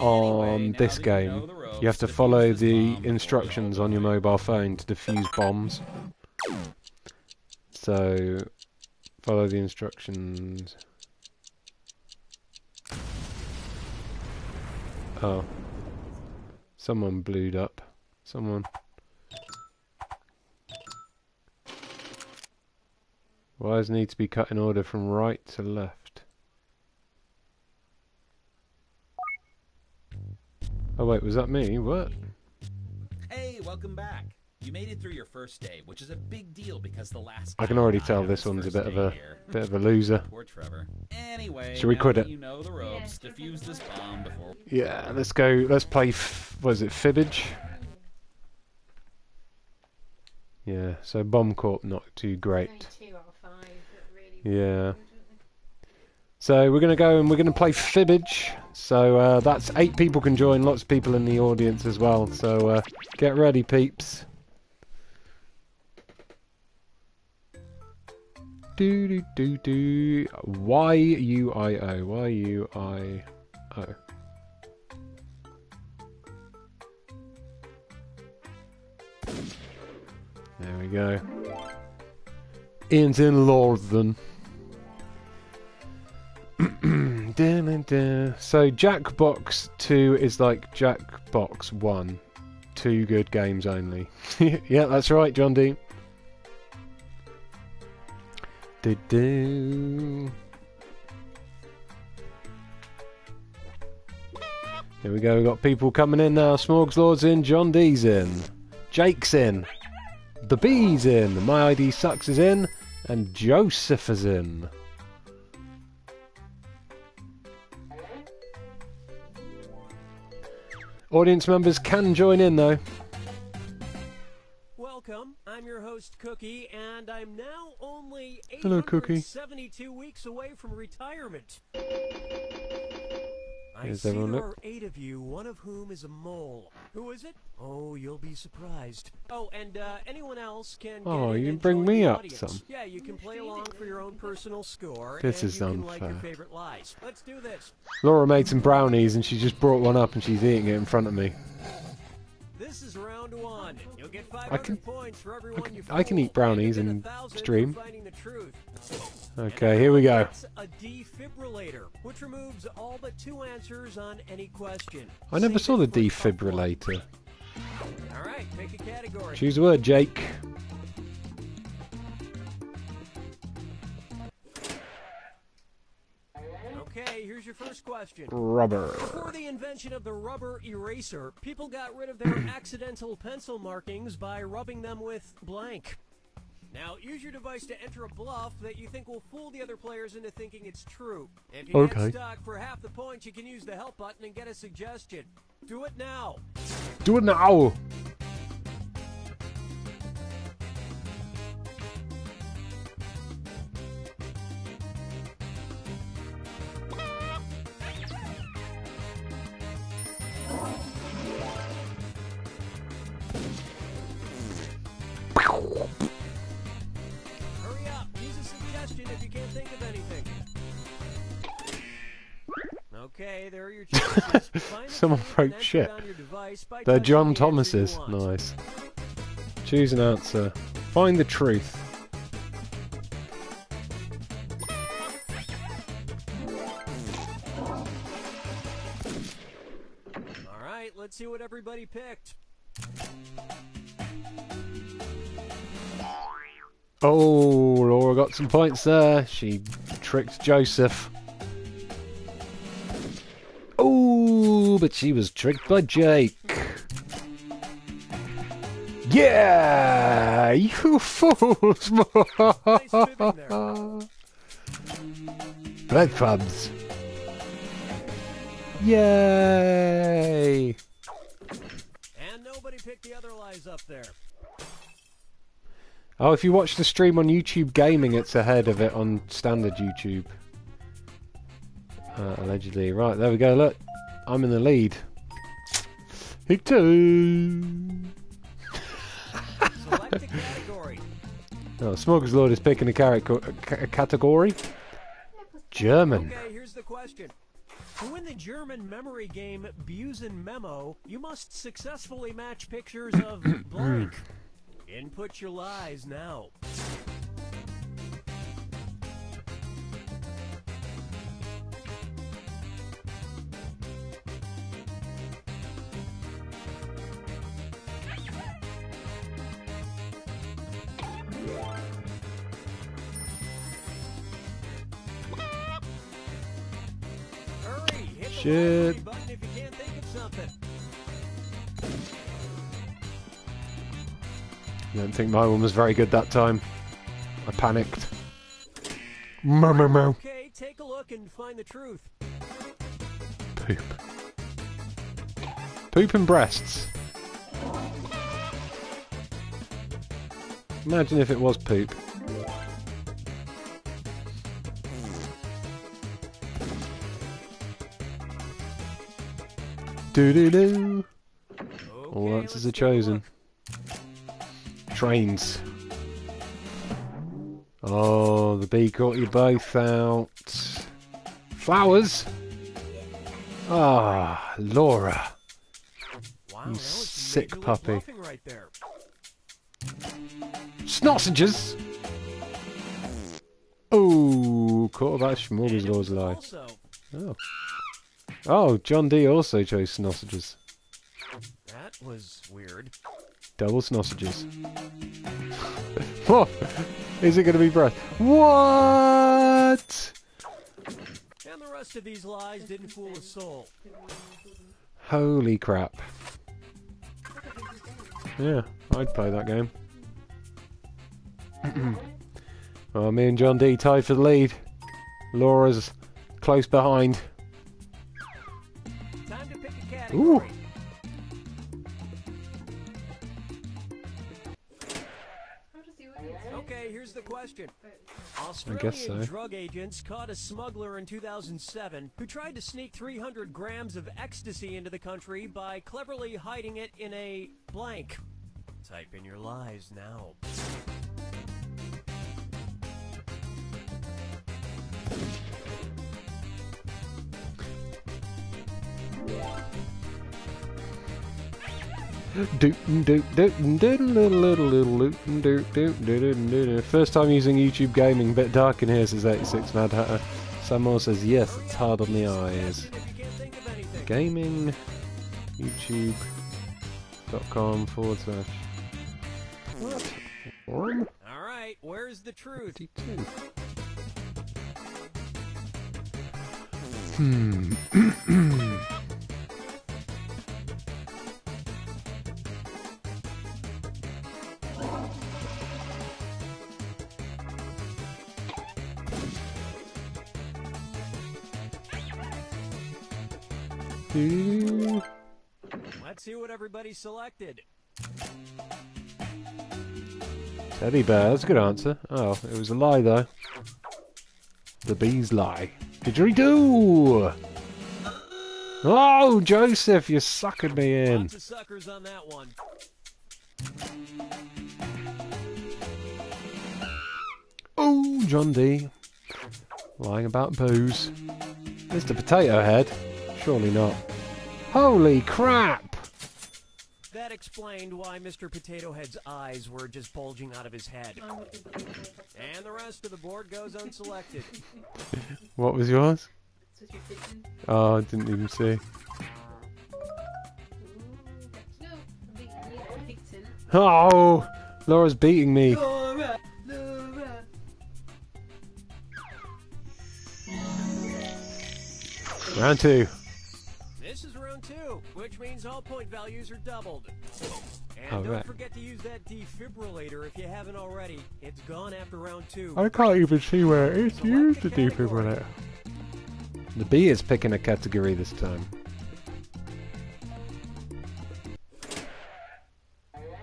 on Anyway, this that you game, know ropes, you have to follow the bomb before we instructions on your mobile phone to defuse bombs. So, follow the instructions. Oh. Someone blued up. Someone. Wires need to be cut in order from right to left. Oh wait, was that me? What? Hey, welcome back. You made it through your first day, which is a big deal because the last I can already tell this one's a bit of a here. bit of a loser. Poor Trevor. Anyway, Should we quit it? You know the ropes. Defuse this bomb before. Yeah, let's go. Let's play. F- was it Fibbage? Yeah. So Bomb Corp not too great. Only two out of five that really Yeah. So we're gonna go and we're gonna play Fibbage. So uh, that's eight people can join. Lots of people in the audience as well. So uh, get ready, peeps. Do do do do. Y U I O. Y U I O. There we go. Ian's in dun. so Jackbox 2 is like Jackbox 1. Two good games only. yeah, that's right, John D. Do-do. Here we go, we've got people coming in now. Smorgs Lord's in, John D's in, Jake's in, The Bee's in, My ID Sucks is in, and Joseph is in. Audience members can join in though. Welcome. I'm your host, Cookie, and I'm now only Hello, Cookie. 72 weeks away from retirement. I see there look. are eight of you, one of whom is a mole. Who is it? Oh, you'll be surprised. Oh, and uh, anyone else can. Oh, you can bring me up audience. some. Yeah, you can play along for your own personal score. This is can like unfair. lies. Let's do this. Laura made some brownies and she just brought one up and she's eating it in front of me. This is round one. You'll get 500 I can- points for everyone can- you I can eat brownies and you'll and get 1,000 for stream. Finding the truth. Okay, here we go. It's a defibrillator, which removes all but two answers on any question. I never saw the it for a tough one. defibrillator. All right, pick a category. Choose a word, Jake. Okay, here's your first question. Rubber. Before the invention of the rubber eraser, people got rid of their accidental pencil markings by rubbing them with blank. Now, use your device to enter a bluff that you think will fool the other players into thinking it's true. If you Okay. get stuck for half the points, you can use the help button and get a suggestion. Do it now. Do it now. Okay, there are your choices. Find the Someone wrote and shit. on your device by They're John Thomas's. Nice. Choose an answer. Find the truth. All right, let's see what everybody picked. Oh, Laura got some points there. She tricked Joseph. Oh, but she was tricked by Jake. Yeah, you fools! Bread crumbs. Yay! And nobody picked the other lies up there. Oh, if you watch the stream on YouTube Gaming, it's ahead of it on standard YouTube. Uh, allegedly. Right, there we go, look. I'm in the lead. Hector! Select a category. Oh, Smoker's Lord is picking a, carico- a a category. German. Okay, here's the question. To win the German memory game Busen Memo, you must successfully match pictures of blank. Input your lies now. Something. I don't think my one was very good that time. I panicked. Meow, meow, meow. Okay, take a look and find the truth. Poop. Poop and breasts. Imagine if it was poop. Doo doo doo. All answers are chosen. Trains. Oh, the bee got you both out. Flowers? Ah, Laura. Wow, You sick majorly puppy. right. Sausages! Oh, caught about Schmorgers And it Lord's lie. Oh. Oh, John D also chose sausages. that was weird. Double sausages. Is it going to be breath? What? And the rest of these lies didn't fool a soul. Holy crap. Yeah, I'd play that game. well, oh, me and John D tied for the lead. Laura's close behind. Time to pick a category. How does he win? Okay, here's the question. I guess Australian so. drug agents caught a smuggler in 2007 who tried to sneak 300 grams of ecstasy into the country by cleverly hiding it in a blank. Type in your lies now. First time using YouTube gaming, bit dark in here, says 86 Mad Hatter. Someone says yes, it's hard on the eyes. Gaming, YouTube.com forward slash. What? All right, where's the truth? 52. Hmm. See what everybody selected. Teddy bear, that's a good answer. Oh, it was a lie though. The bees lie. Did you Didgeridoo! Oh, Joseph, you're sucking me in. Lots of suckers on that one. Oh, John D. Lying about booze. Mr. Potato Head? Surely not. Holy crap! That explained why Mr. Potato Head's eyes were just bulging out of his head. And the rest of the board goes unselected. What was yours? Oh, I didn't even see. Oh! Laura's beating me. Laura, Laura. Round two. Means all point values are doubled. And All don't right. forget to use that defibrillator if you haven't already. It's gone after round two. I can't even see where it is Select used the the category. defibrillator. The bee is picking a category this time.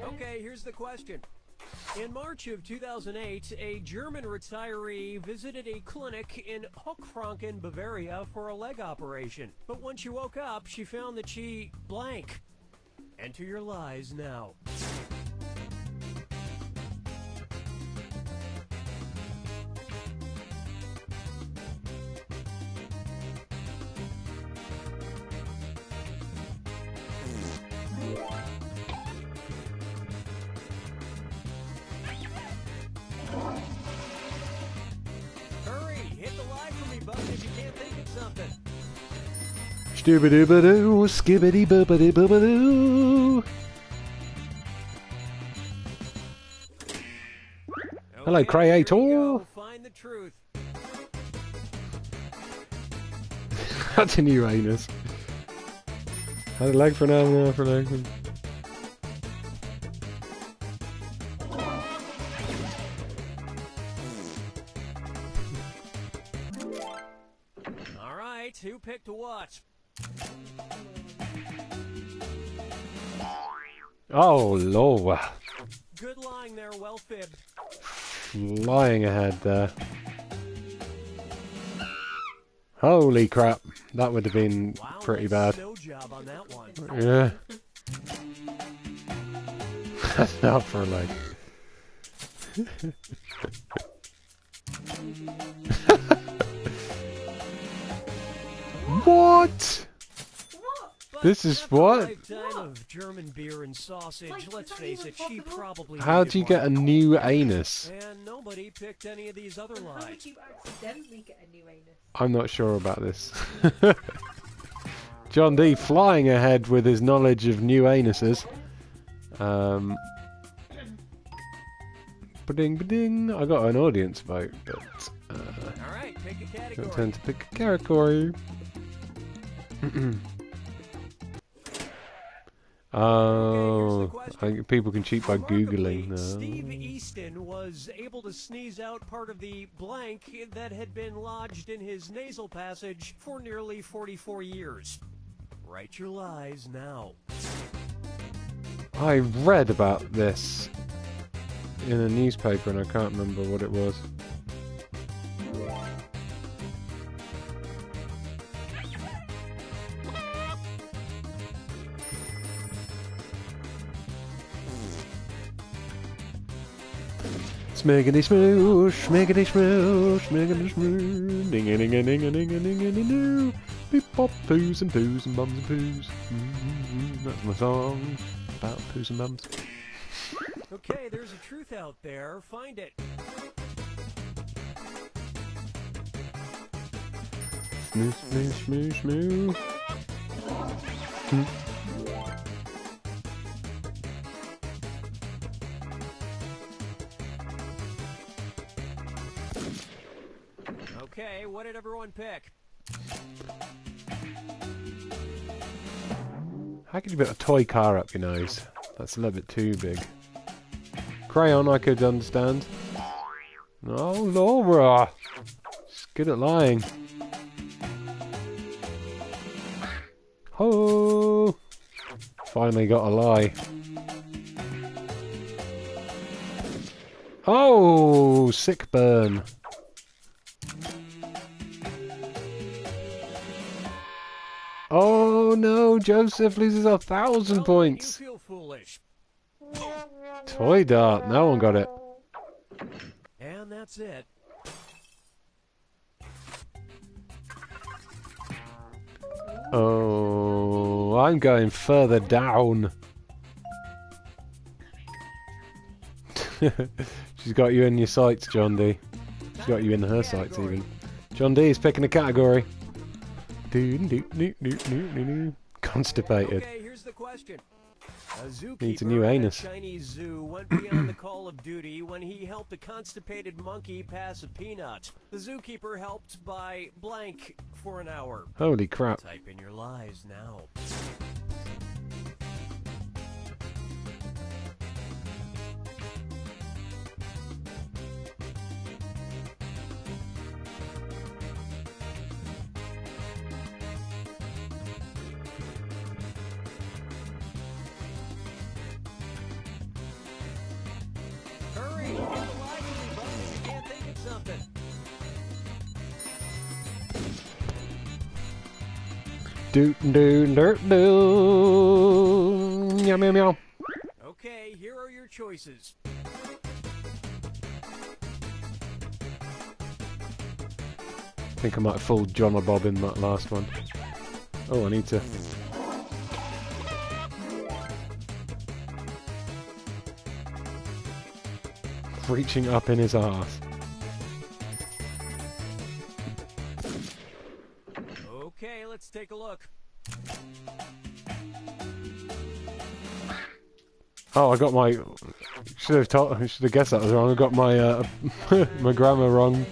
Okay, here's the question. In March of 2008, a German retiree visited a clinic in Hochfranken, Bavaria for a leg operation. But when she woke up, she found that she blank. Enter your lies now. Stooby-dooba-doo, skibbity-boobity-boobadoo. Hello, Okay, creator. Find the truth. That's a new anus. Had a leg for now for leg. Lying ahead there. Holy crap. That would have been Wow, pretty bad. on. Yeah. That's not for leg. what? What? But This is after what? of German beer and sausage. Like, let's face it, she probably. How do you get a new anus? And nobody picked any of these other And How lies. would you accidentally get a new anus? I'm not sure about this. John D flying ahead with his knowledge of new anuses. Um, ba-ding, ba-ding. I got an audience vote, but uh, All right, pick a don't category. tend to pick a category. oh, I, people can cheat by googling Steve. Easton was able to sneeze out part of the blank that had been lodged in his nasal passage for nearly 44 years. Write your lies now. I read about this in a newspaper and I can't remember what it was. Smiggity smoosh, smiggity smoosh, smiggity smoosh, ding a ding a ding a ding a ding a ding doo. Beep bop poos and poos and bums and poos. That's my song about poos and bums. Okay, there's a truth out there. Find it. Smoosh, smoosh, smoosh, smoosh. Hmm. Okay, what did everyone pick? I could put a toy car up your nose. That's a little bit too big. Crayon, I could understand. Oh, Laura! She's good at lying. Ho! Finally got a lie. Oh, sick burn. Oh no, Joseph loses a thousand points. You feel foolish. Toy dart, no one got it. And that's it. Oh, I'm going further down. She's got you in your sights, John D. She's got you in her sights, even. John D is picking a category. Constipated. Okay, here's the question. A Needs a new at anus. Chinese zoo went beyond the call of duty when he helped a constipated monkey pass a peanut. The zookeeper helped by blank for an hour. Holy crap. Type in your lies now. Doo doo doo doo. Meow meow meow. Okay, here are your choices. I think I might have fooled John or Bob in that last one. Oh, I need to. Reaching up in his ass. Oh, I got my. Should have told. Should have guessed that was wrong. I got my uh, my grammar wrong.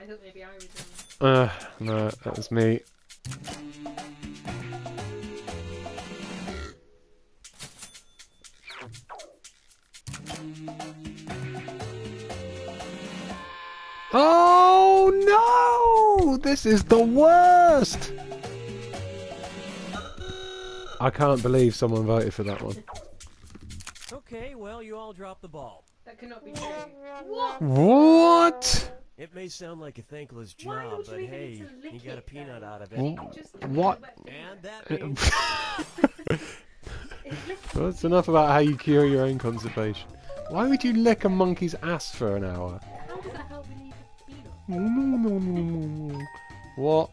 I thought maybe I was doing Uh, no, that was me. Oh no! This is the worst! I can't believe someone voted for that one. Okay, well, you all dropped the ball. That cannot be true. What? What? It may sound like a thankless job, but hey, you got a peanut then? out of it. Wh- What? And that Uh, means Well, That's enough about how you cure your own constipation. Why would you lick a monkey's ass for an hour? How does that help relieve the peanut? What?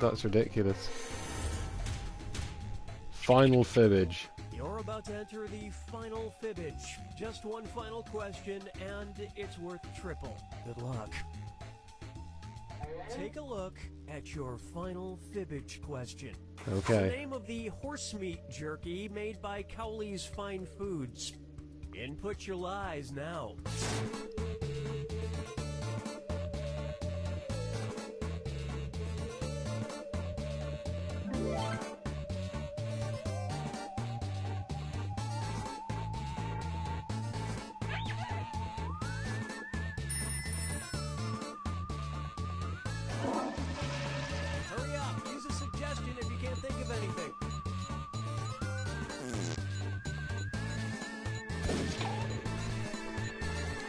That's ridiculous. Final fibbage. You're about to enter the final fibbage. Just one final question, and it's worth triple. Good luck. Take a look at your final fibbage question. Okay. The name of the horse meat jerky made by Cowley's Fine Foods. Input your lies now. Hurry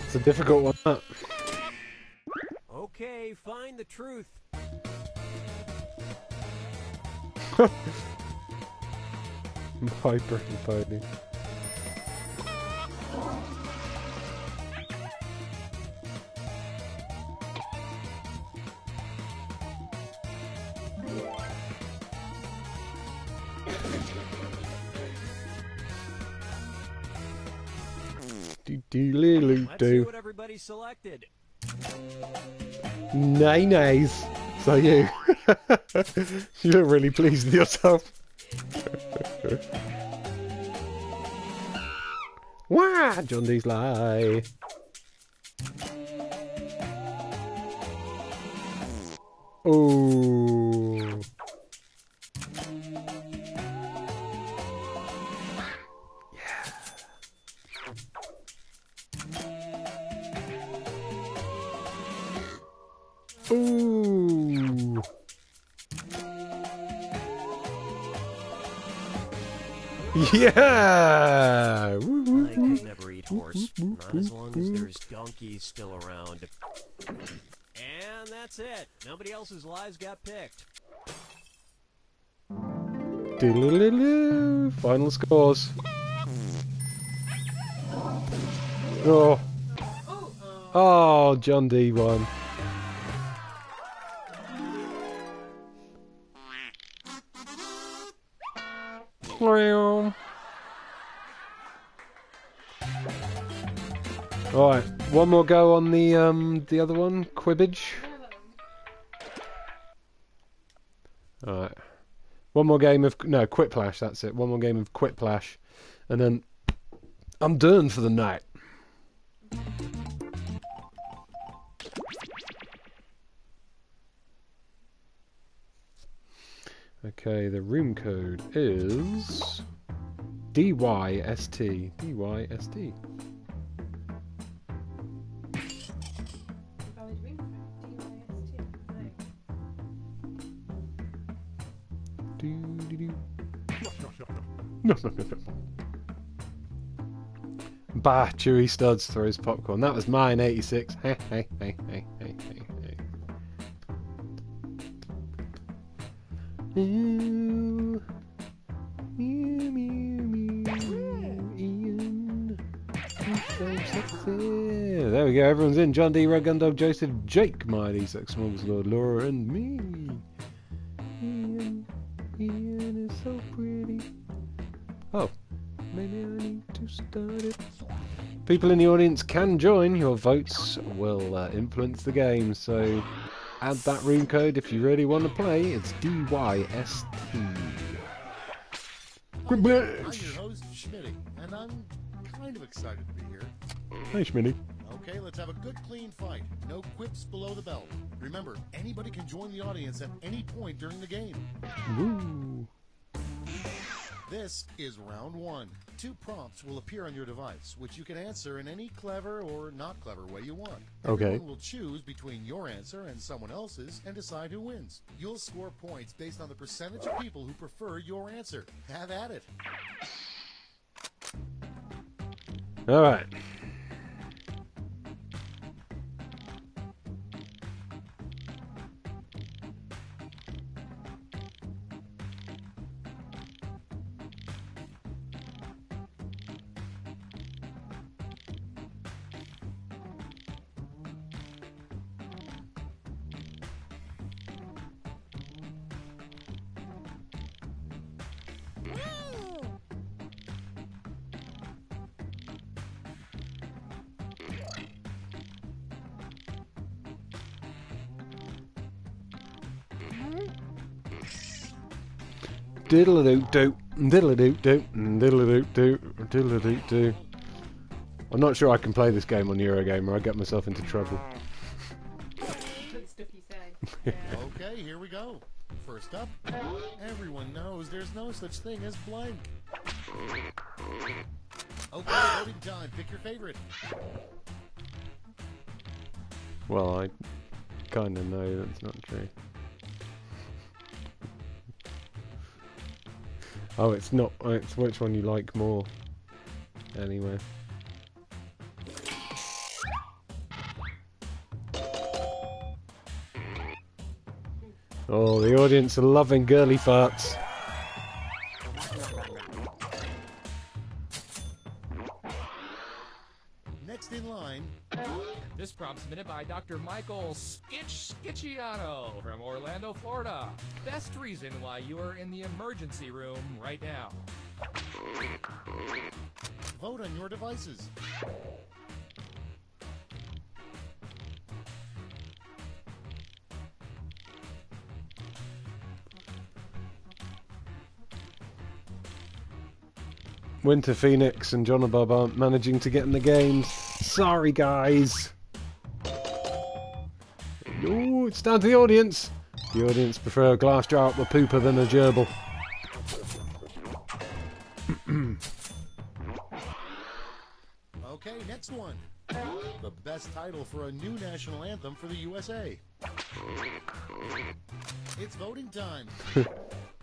It's a difficult one. that. Okay, find the truth. Pretty pony. Do. what everybody selected. Nay nays. So you. you look really pleased with yourself. Wah! John D's lie. Oh. Ooh. Yeah. Woo, woo, I woo. could never eat horse, not as long as there's donkeys still around. And that's it. Nobody else's lives got picked. Doodle-doo-doo. Final scores. Oh. Oh, John D won. All right, one more go on the um the other one, Quibbage. All right, one more game of no Quiplash. That's it. One more game of Quiplash, and then I'm done for the night. Okay, the room code is DYST. DYST. Valley Dream Fact, DYST. No, no, no, no. Bah, Chewy Studs throws popcorn. That was mine, 86. Hey, hey, hey, hey, hey, hey, hey. Everyone's in. John D, Red Gun Dog, Joseph, Jake, Mighty, Sex Smuggles Lord, Laura, and me. Ian, Ian is so pretty. Oh, maybe I need to start it. People in the audience can join. Your votes will uh, influence the game, so add that room code if you really want to play. It's DYST. I'm your host, Schmitty, and I'm kind of excited to be here. Hey, Schmitty. No quips below the belt. Remember, anybody can join the audience at any point during the game. Woo. This is round one. Two prompts will appear on your device, which you can answer in any clever or not clever way you want. Okay. Everyone will choose between your answer and someone else's and decide who wins. You'll score points based on the percentage of people who prefer your answer. Have at it. All right. Diddle doo doo, diddle doo doo, diddle doo doo, diddle doo doo. I'm not sure I can play this game on Eurogamer. I get myself into trouble. Good stuff you say. Okay, here we go. First up, everyone knows there's no such thing as blank. Okay, voting time. Pick your favorite. Well, I kind of know that's not true. Oh, it's not. oh, It's which one you like more. Anyway. Oh, the audience are loving girly farts. Dr. Michael Skitch Skitchiano from Orlando, Florida. Best reason why you are in the emergency room right now. vote on your devices. Winter Phoenix and John and Bob aren't managing to get in the games. Sorry, guys. It's down to the audience. The audience prefer a glass jar up the pooper than a gerbil. Okay, next one. The best title for a new national anthem for the USA. It's voting time.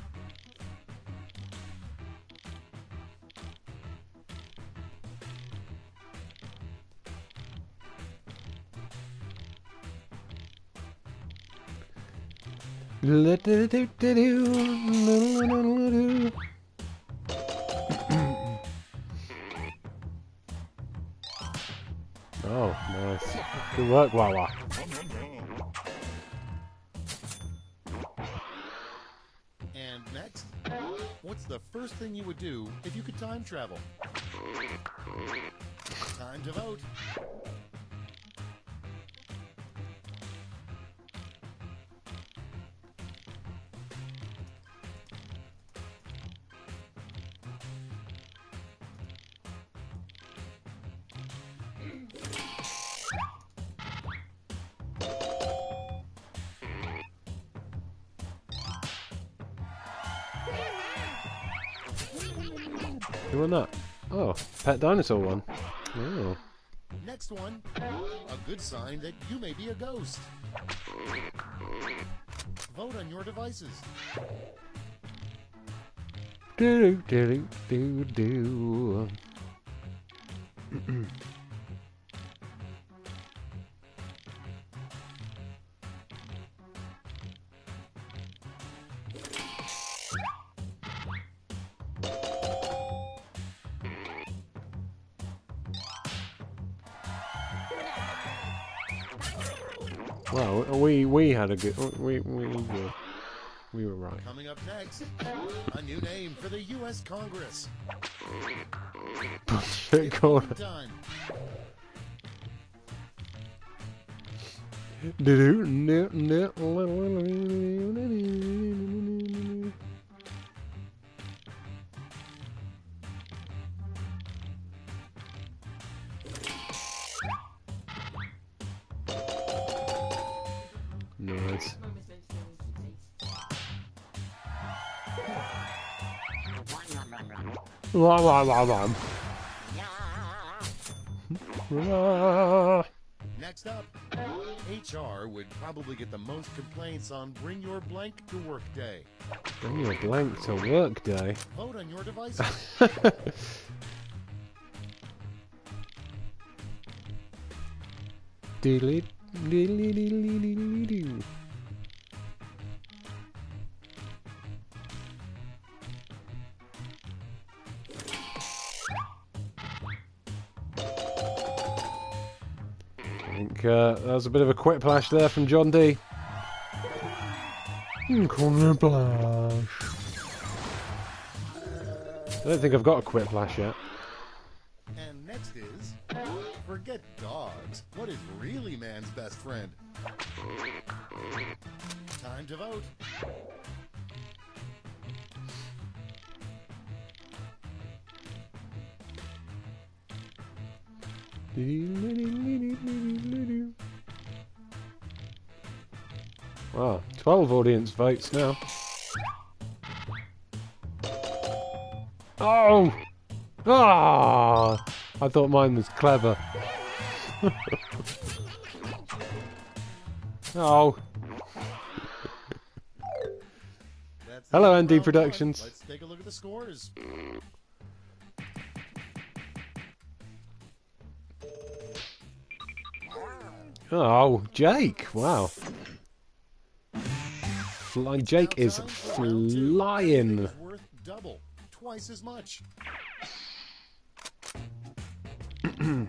Oh, nice. Good work, Wawa. And next, what's the first thing you would do if you could time travel? Time to vote. Who won that? Oh, Pet Dinosaur won. Oh. Next one, a good sign that you may be a ghost. Vote on your devices. Do do do do do. a good we we were we were right. Coming up next, a new name for the U.S. Congress. Bullshit corner. time. Nice. Wah, wah, wah, wah. Next up, HR would probably get the most complaints on Bring Your Blank to Work Day. Bring your blank to work day. Vote on your diddly, doo. Uh, that was a bit of a Quiplash there from John D. Hmm, Corner plash. I don't think I've got a Quiplash yet. and next is, forget dogs. What is really man's best friend? Time to vote. Wow, 12 audience votes now. Oh! Ah! I thought mine was clever. oh. Hello, ND. Productions. Let's take a look at the scores. Oh, Jake! Wow. Fly- Jake is Countdown for round two. flying. Worth double, twice as much.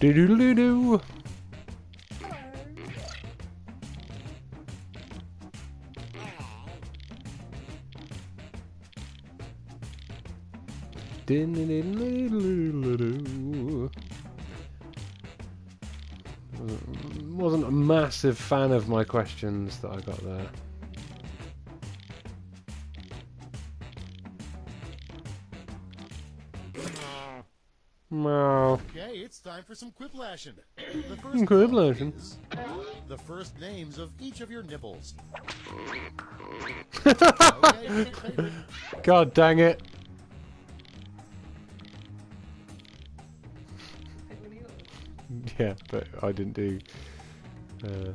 Do do do do. Wasn't a massive fan of my questions that I got there. Some quiplashing. The first Quiplashing. the first names of each of your nipples. okay, pick your favorite. God dang it. Yeah, but I didn't do. Uh,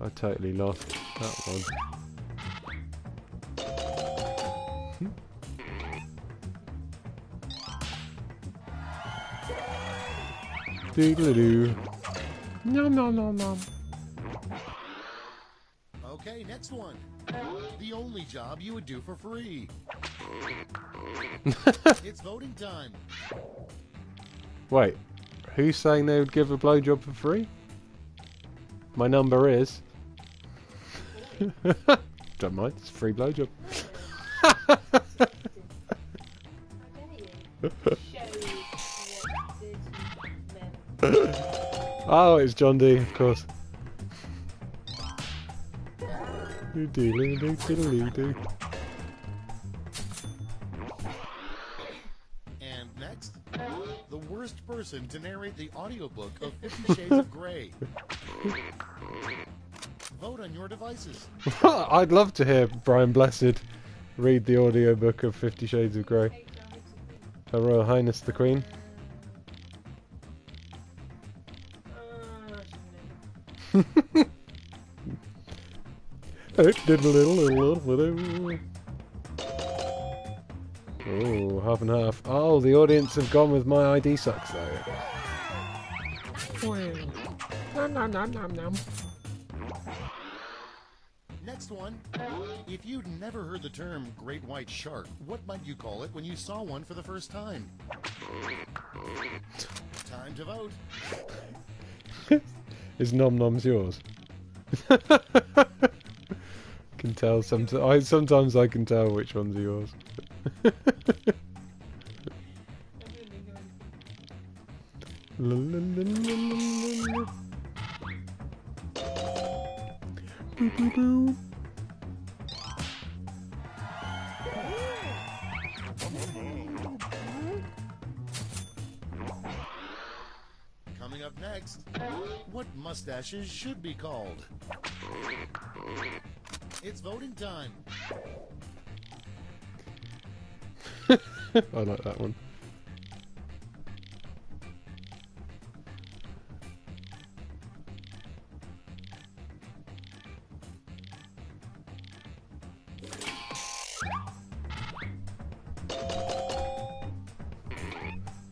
I totally lost that one. Doodle-doo. Nom nom nom nom. Okay, next one. The only job you would do for free. it's voting time. Wait, who's saying they would give a blowjob for free? My number is. Don't mind, it's a free blowjob. Oh, it's John D, of course. Doodle-doo-doodle-doo. And next, the worst person to narrate the audiobook of Fifty Shades of Grey. Vote on your devices. I'd love to hear Brian Blessed read the audiobook of Fifty Shades of Grey. Her Royal Highness the Queen. Oh, half and half. Oh, the audience have gone with my ID sucks though. Nom, nom, nom, nom, nom. Next one. If you'd never heard the term great white shark, what might you call it when you saw one for the first time? Time to vote. Is Nom Nom's yours? can tell sometimes. I sometimes I can tell which ones are yours. La, la, la, next, what mustaches should be called? It's voting time. I like that one.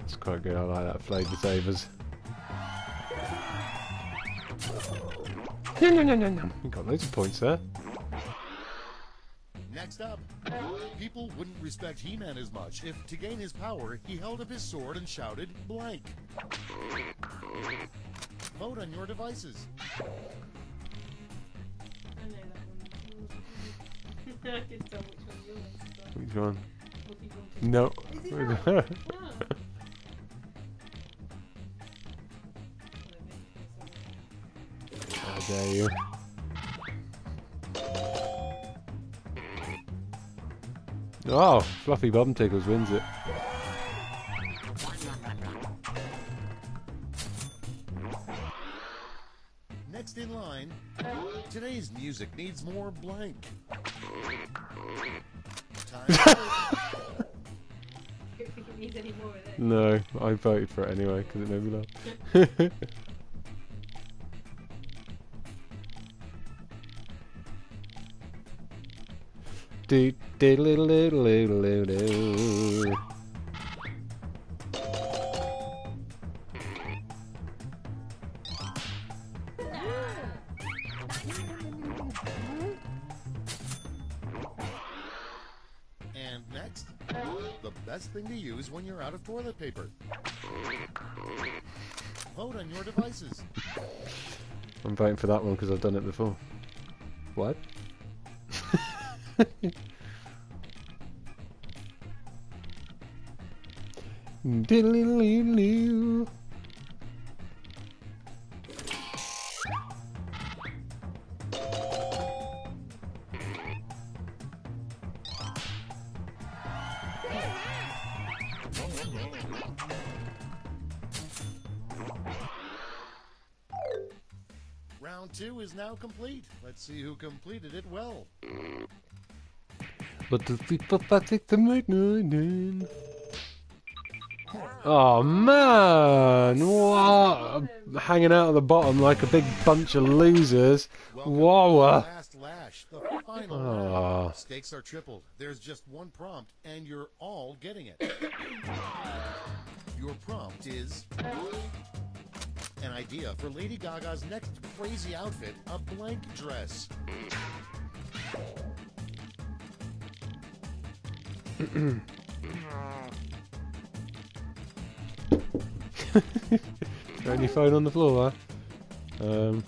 It's quite good. I like that flavour savers. No, no, no, no, no. You got loads of points there. Next up, people wouldn't respect He-Man as much if, to gain his power, he held up his sword and shouted, blank. Vote on your devices. I know that one. I can tell which one yours dare you? Oh, Fluffy Bum Tickles wins it. Next in line, today's music needs more blank. Time to vote. Don't think it needs any more of it. No, I voted for it anyway because it made me laugh. Do diddle diddle diddle diddle diddle. And next, the best thing to use when you're out of toilet paper. Vote on your devices. I'm voting for that one because I've done it before. What? Diddly-loo-loo. Round two is now complete. Let's see who completed it well. But the people think the midnight. Oh man! What? Hanging out at the bottom like a big bunch of losers. Welcome Whoa! to uh, the lash, the final Ah. Stakes are tripled. There's just one prompt, and you're all getting it. Your prompt is an idea for Lady Gaga's next crazy outfit, a blank dress. Got any phone on the floor? Huh? Um.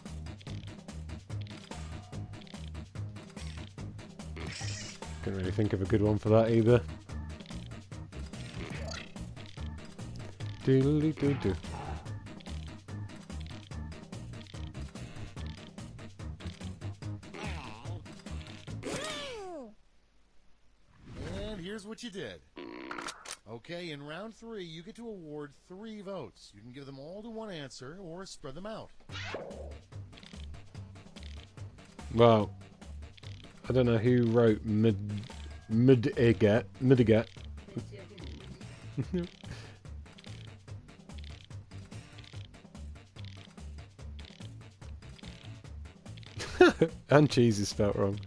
Couldn't really think of a good one for that either. Doodly doo doo. Did. Okay, in round three, you get to award three votes. You can give them all to one answer or spread them out. Well, I don't know who wrote mid midigat midigat. and cheese is spelt wrong.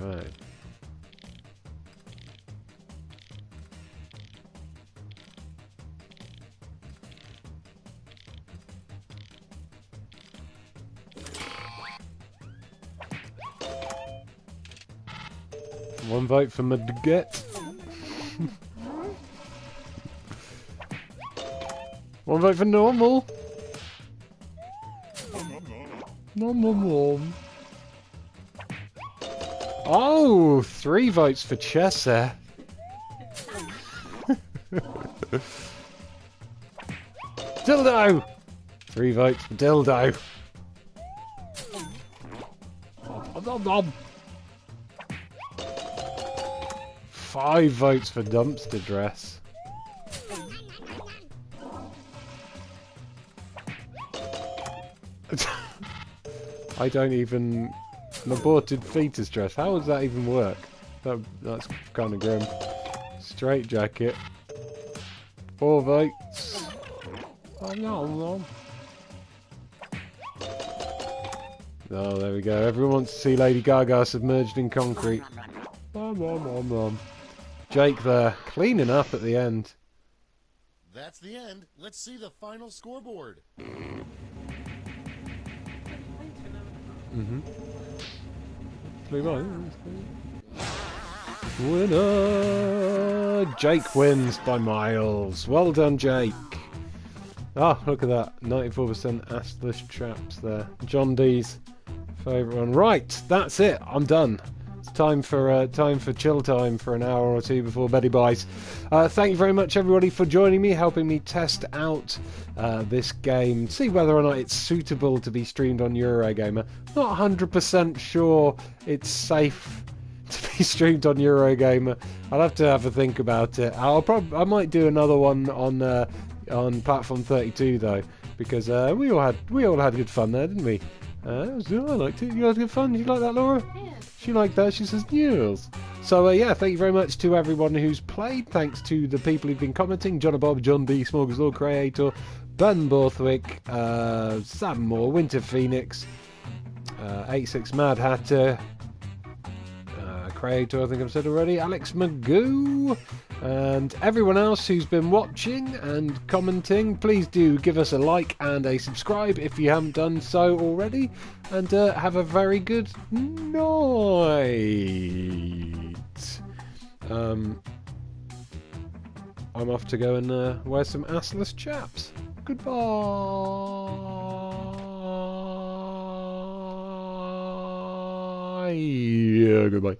All right. One vote for Mudget. One vote for normal. Nom nom. Oh, three votes for Chesser. Dildo! Three votes for Dildo. Five votes for Dumpster Dress. I don't even... An aborted fetus dress. How does that even work? That, that's kind of grim. Straight jacket. Four votes. Oh no, no. Oh, there we go. Everyone wants to see Lady Gaga submerged in concrete. Nom, nom, nom, nom. Jake there, cleaning up at the end. That's the end. Let's see the final scoreboard. Mm-hmm. Winner! Jake wins by miles. Well done, Jake. Ah, look at that. 94% assless traps there. John D's favourite one. Right, that's it. I'm done. Time for uh, time for chill time for an hour or two before Betty buys. Uh, thank you very much, everybody, for joining me, helping me test out uh, this game, see whether or not it's suitable to be streamed on Eurogamer. Not 100% sure it's safe to be streamed on Eurogamer. I'll have to have a think about it. I'll prob- I might do another one on uh, on platform 32 though, because uh, we all had we all had good fun there, didn't we? Uh, I liked it. You had good fun. Did you like that, Laura? She liked that. She says yes. So uh, yeah, thank you very much to everyone who's played. Thanks to the people who've been commenting: John Bob, John D, Smorgasbord Creator, Ben Borthwick, uh, Sam Moore, Winter Phoenix, uh, 86 Mad Hatter, uh, Creator, I think I've said already, Alex Magoo, and everyone else who's been watching and commenting. Please do give us a like and a subscribe if you haven't done so already, and uh, have a very good night. Um, I'm off to go and uh, wear some assless chaps. Goodbye. Yeah, goodbye.